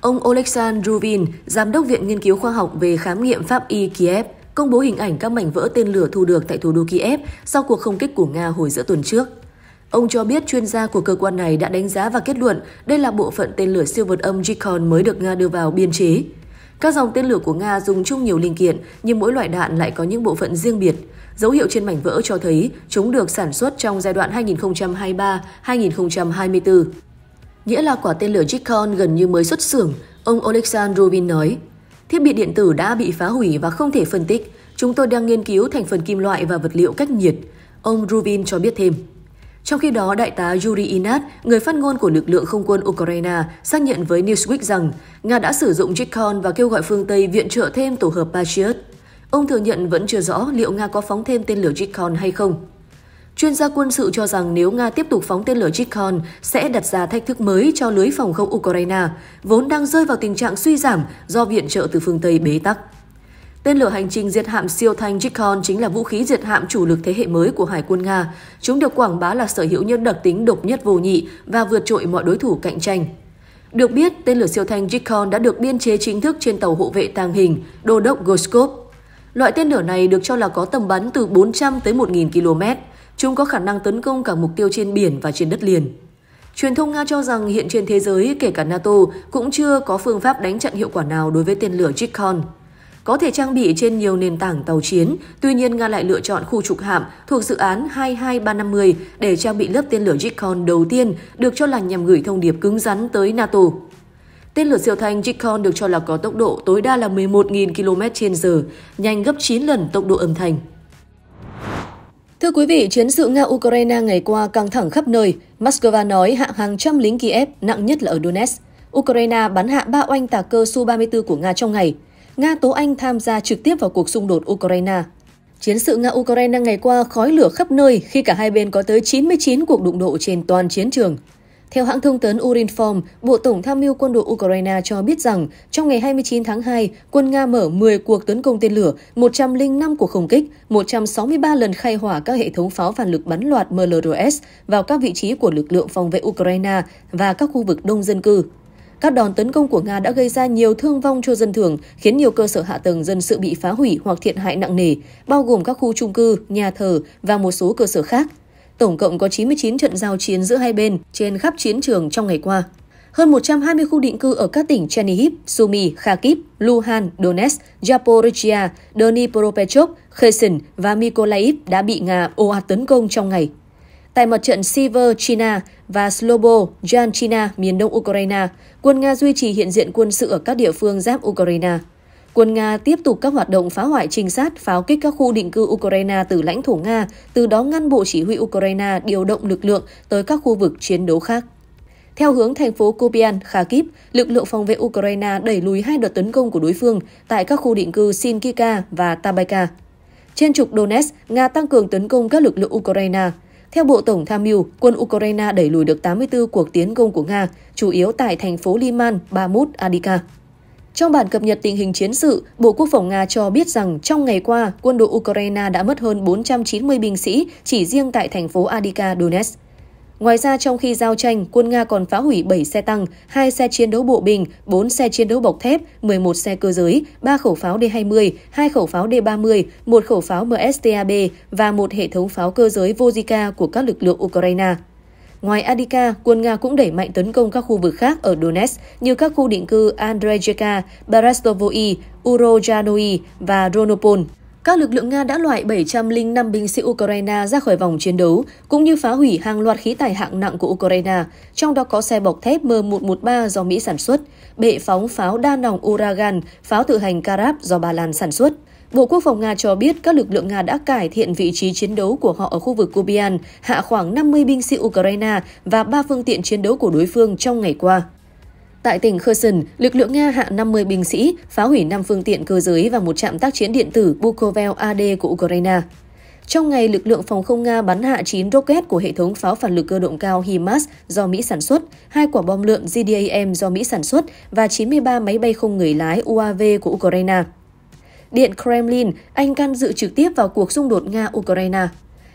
Ông Oleksandr Ruvin, Giám đốc Viện Nghiên cứu Khoa học về Khám nghiệm Pháp y Kiev, công bố hình ảnh các mảnh vỡ tên lửa thu được tại thủ đô Kiev sau cuộc không kích của Nga hồi giữa tuần trước. Ông cho biết chuyên gia của cơ quan này đã đánh giá và kết luận đây là bộ phận tên lửa siêu vật âm Zircon mới được Nga đưa vào biên chế. Các dòng tên lửa của Nga dùng chung nhiều linh kiện, nhưng mỗi loại đạn lại có những bộ phận riêng biệt. Dấu hiệu trên mảnh vỡ cho thấy chúng được sản xuất trong giai đoạn 2023-2024. Nghĩa là quả tên lửa Zircon gần như mới xuất xưởng, ông Oleksandr Rubin nói. Thiết bị điện tử đã bị phá hủy và không thể phân tích. Chúng tôi đang nghiên cứu thành phần kim loại và vật liệu cách nhiệt. Ông Rubin cho biết thêm. Trong khi đó, Đại tá Yuri Inat, người phát ngôn của lực lượng không quân Ukraine, xác nhận với Newsweek rằng Nga đã sử dụng Zircon và kêu gọi phương Tây viện trợ thêm tổ hợp Patriot. Ông thừa nhận vẫn chưa rõ liệu Nga có phóng thêm tên lửa Zircon hay không. Chuyên gia quân sự cho rằng nếu Nga tiếp tục phóng tên lửa Zircon sẽ đặt ra thách thức mới cho lưới phòng không Ukraine, vốn đang rơi vào tình trạng suy giảm do viện trợ từ phương Tây bế tắc. Tên lửa hành trình diệt hạm siêu thanh Zircon chính là vũ khí diệt hạm chủ lực thế hệ mới của Hải quân Nga. Chúng được quảng bá là sở hữu những đặc tính độc nhất vô nhị và vượt trội mọi đối thủ cạnh tranh. Được biết, tên lửa siêu thanh Zircon đã được biên chế chính thức trên tàu hộ vệ tàng hình Đô đốc Goskov. Loại tên lửa này được cho là có tầm bắn từ 400 tới 1.000 km. Chúng có khả năng tấn công cả mục tiêu trên biển và trên đất liền. Truyền thông Nga cho rằng hiện trên thế giới, kể cả NATO, cũng chưa có phương pháp đánh chặn hiệu quả nào đối với tên lửa Zircon. Có thể trang bị trên nhiều nền tảng tàu chiến, tuy nhiên Nga lại lựa chọn khu trục hạm thuộc dự án 22350 để trang bị lớp tên lửa Zircon đầu tiên được cho là nhằm gửi thông điệp cứng rắn tới NATO. Tên lửa siêu thanh Zircon được cho là có tốc độ tối đa là 11.000 km h nhanh gấp 9 lần tốc độ âm thanh. Thưa quý vị, chiến sự Nga-Ukraine ngày qua căng thẳng khắp nơi. Moscow nói hạ hàng trăm lính Kiev, nặng nhất là ở Donetsk. Ukraine bắn hạ ba oanh tà cơ Su-34 của Nga trong ngày. Nga tố Anh tham gia trực tiếp vào cuộc xung đột Ukraine. Chiến sự Nga-Ukraine ngày qua khói lửa khắp nơi khi cả hai bên có tới 99 cuộc đụng độ trên toàn chiến trường. Theo hãng thông tấn Urinform, Bộ Tổng tham mưu quân đội Ukraine cho biết rằng trong ngày 29 tháng 2, quân Nga mở 10 cuộc tấn công tên lửa, 105 cuộc không kích, 163 lần khai hỏa các hệ thống pháo phản lực bắn loạt MLRS vào các vị trí của lực lượng phòng vệ Ukraine và các khu vực đông dân cư. Các đòn tấn công của Nga đã gây ra nhiều thương vong cho dân thường, khiến nhiều cơ sở hạ tầng dân sự bị phá hủy hoặc thiệt hại nặng nề, bao gồm các khu trung cư, nhà thờ và một số cơ sở khác. Tổng cộng có 99 trận giao chiến giữa hai bên trên khắp chiến trường trong ngày qua. Hơn 120 khu định cư ở các tỉnh Chernihiv, Sumy, Kharkiv, Luhan, Donetsk, Zaporizhia, Dnipropetrovsk, Kherson và Mykolaiv đã bị Nga ồ ạt tấn công trong ngày. Tại mặt trận Siverchina và Slobo, Janchina, miền đông Ukraine, quân Nga duy trì hiện diện quân sự ở các địa phương giáp Ukraine. Quân Nga tiếp tục các hoạt động phá hoại trinh sát, pháo kích các khu định cư Ukraine từ lãnh thổ Nga, từ đó ngăn Bộ Chỉ huy Ukraine điều động lực lượng tới các khu vực chiến đấu khác. Theo hướng thành phố Kupian, Kharkiv, lực lượng phòng vệ Ukraine đẩy lùi hai đợt tấn công của đối phương tại các khu định cư Sinkika và Tabaika. Trên trục Donetsk, Nga tăng cường tấn công các lực lượng Ukraine. Theo Bộ Tổng tham mưu, quân Ukraine đẩy lùi được 84 cuộc tiến công của Nga, chủ yếu tại thành phố Liman, Bamut, Adika. Trong bản cập nhật tình hình chiến sự, Bộ Quốc phòng Nga cho biết rằng trong ngày qua, quân đội Ukraine đã mất hơn 490 binh sĩ chỉ riêng tại thành phố Adika, Donetsk. Ngoài ra, trong khi giao tranh, quân Nga còn phá hủy 7 xe tăng, 2 xe chiến đấu bộ binh, 4 xe chiến đấu bọc thép, 11 xe cơ giới, 3 khẩu pháo D-20, 2 khẩu pháo D-30, 1 khẩu pháo MSTAB và một hệ thống pháo cơ giới Vozika của các lực lượng Ukraine. Ngoài Adika, quân Nga cũng đẩy mạnh tấn công các khu vực khác ở Donetsk như các khu định cư Andreyevka, Barastovoi, Urojanoi và Ronopol. Các lực lượng Nga đã loại 705 binh sĩ Ukraine ra khỏi vòng chiến đấu, cũng như phá hủy hàng loạt khí tài hạng nặng của Ukraine, trong đó có xe bọc thép M113 do Mỹ sản xuất, bệ phóng pháo đa nòng Uragan, pháo tự hành Karab do Ba Lan sản xuất. Bộ Quốc phòng Nga cho biết các lực lượng Nga đã cải thiện vị trí chiến đấu của họ ở khu vực Kubian, hạ khoảng 50 binh sĩ Ukraine và 3 phương tiện chiến đấu của đối phương trong ngày qua. Tại tỉnh Kherson, lực lượng Nga hạ 50 binh sĩ, phá hủy 5 phương tiện cơ giới và một trạm tác chiến điện tử Bukovel AD của Ukraine. Trong ngày, lực lượng phòng không Nga bắn hạ 9 rocket của hệ thống pháo phản lực cơ động cao HIMARS do Mỹ sản xuất, hai quả bom lượn GDAM do Mỹ sản xuất và 93 máy bay không người lái UAV của Ukraine. Điện Kremlin, Anh can dự trực tiếp vào cuộc xung đột Nga-Ukraine.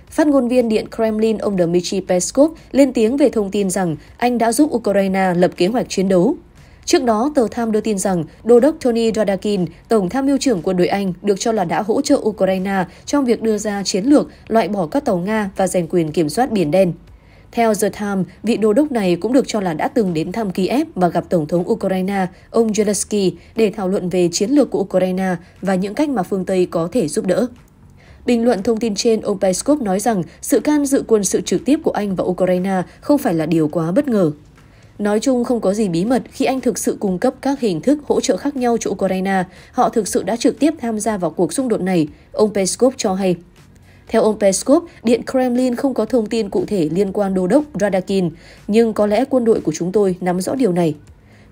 Phát ngôn viên Điện Kremlin ông Dmitry Peskov lên tiếng về thông tin rằng Anh đã giúp Ukraine lập kế hoạch chiến đấu. Trước đó, tờ Tham đưa tin rằng Đô đốc Tony Radakin, Tổng tham mưu trưởng quân đội Anh, được cho là đã hỗ trợ Ukraine trong việc đưa ra chiến lược loại bỏ các tàu Nga và giành quyền kiểm soát Biển Đen. Theo The Times, vị đô đốc này cũng được cho là đã từng đến thăm Kiev và gặp Tổng thống Ukraine, ông Zelensky, để thảo luận về chiến lược của Ukraine và những cách mà phương Tây có thể giúp đỡ. Bình luận thông tin trên, ông Peskov nói rằng sự can dự quân sự trực tiếp của Anh và Ukraine không phải là điều quá bất ngờ. Nói chung không có gì bí mật khi Anh thực sự cung cấp các hình thức hỗ trợ khác nhau cho Ukraine. Họ thực sự đã trực tiếp tham gia vào cuộc xung đột này, ông Peskov cho hay. Theo ông Peskov, Điện Kremlin không có thông tin cụ thể liên quan đô đốc Radakin, nhưng có lẽ quân đội của chúng tôi nắm rõ điều này.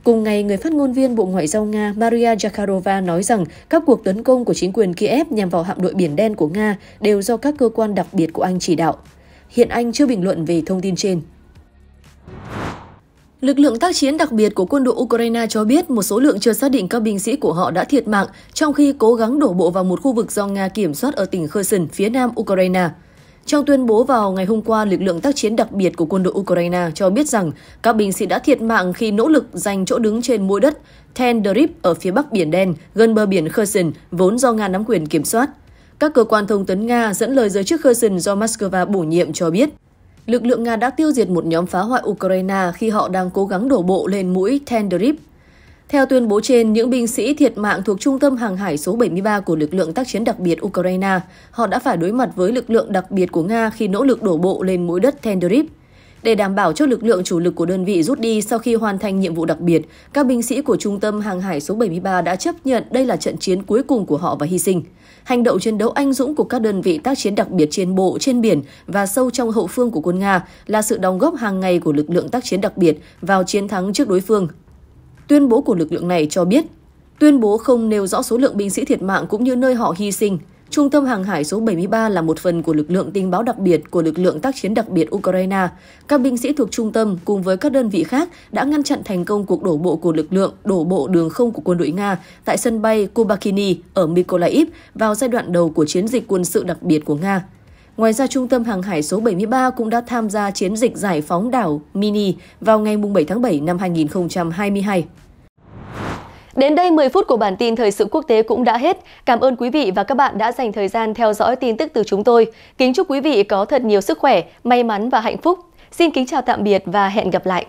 Cùng ngày, người phát ngôn viên Bộ Ngoại giao Nga Maria Zakharova nói rằng các cuộc tấn công của chính quyền Kiev nhằm vào hạm đội Biển Đen của Nga đều do các cơ quan đặc biệt của Anh chỉ đạo. Hiện Anh chưa bình luận về thông tin trên. Lực lượng tác chiến đặc biệt của quân đội Ukraine cho biết một số lượng chưa xác định các binh sĩ của họ đã thiệt mạng trong khi cố gắng đổ bộ vào một khu vực do Nga kiểm soát ở tỉnh Kherson, phía nam Ukraine. Trong tuyên bố vào ngày hôm qua, lực lượng tác chiến đặc biệt của quân đội Ukraine cho biết rằng các binh sĩ đã thiệt mạng khi nỗ lực giành chỗ đứng trên mũi đất Tenderip ở phía bắc Biển Đen, gần bờ biển Kherson, vốn do Nga nắm quyền kiểm soát. Các cơ quan thông tấn Nga dẫn lời giới chức Kherson do Moscow bổ nhiệm cho biết, lực lượng Nga đã tiêu diệt một nhóm phá hoại Ukraine khi họ đang cố gắng đổ bộ lên mũi Tenderip. Theo tuyên bố trên, những binh sĩ thiệt mạng thuộc Trung tâm Hàng hải số 73 của lực lượng tác chiến đặc biệt Ukraine, họ đã phải đối mặt với lực lượng đặc biệt của Nga khi nỗ lực đổ bộ lên mũi đất Tenderip. Để đảm bảo cho lực lượng chủ lực của đơn vị rút đi sau khi hoàn thành nhiệm vụ đặc biệt, các binh sĩ của Trung tâm Hàng hải số 73 đã chấp nhận đây là trận chiến cuối cùng của họ và hy sinh. Hành động chiến đấu anh dũng của các đơn vị tác chiến đặc biệt trên bộ, trên biển và sâu trong hậu phương của quân Nga là sự đóng góp hàng ngày của lực lượng tác chiến đặc biệt vào chiến thắng trước đối phương. Tuyên bố của lực lượng này cho biết, tuyên bố không nêu rõ số lượng binh sĩ thiệt mạng cũng như nơi họ hy sinh. Trung tâm hàng hải số 73 là một phần của lực lượng tình báo đặc biệt của lực lượng tác chiến đặc biệt Ukraine. Các binh sĩ thuộc trung tâm cùng với các đơn vị khác đã ngăn chặn thành công cuộc đổ bộ của lực lượng đổ bộ đường không của quân đội Nga tại sân bay Kubakini ở Mykolaiv vào giai đoạn đầu của chiến dịch quân sự đặc biệt của Nga. Ngoài ra, Trung tâm Hàng hải số 73 cũng đã tham gia chiến dịch giải phóng đảo Mini vào ngày 7 tháng 7 năm 2022. Đến đây 10 phút của bản tin thời sự quốc tế cũng đã hết. Cảm ơn quý vị và các bạn đã dành thời gian theo dõi tin tức từ chúng tôi. Kính chúc quý vị có thật nhiều sức khỏe, may mắn và hạnh phúc. Xin kính chào tạm biệt và hẹn gặp lại.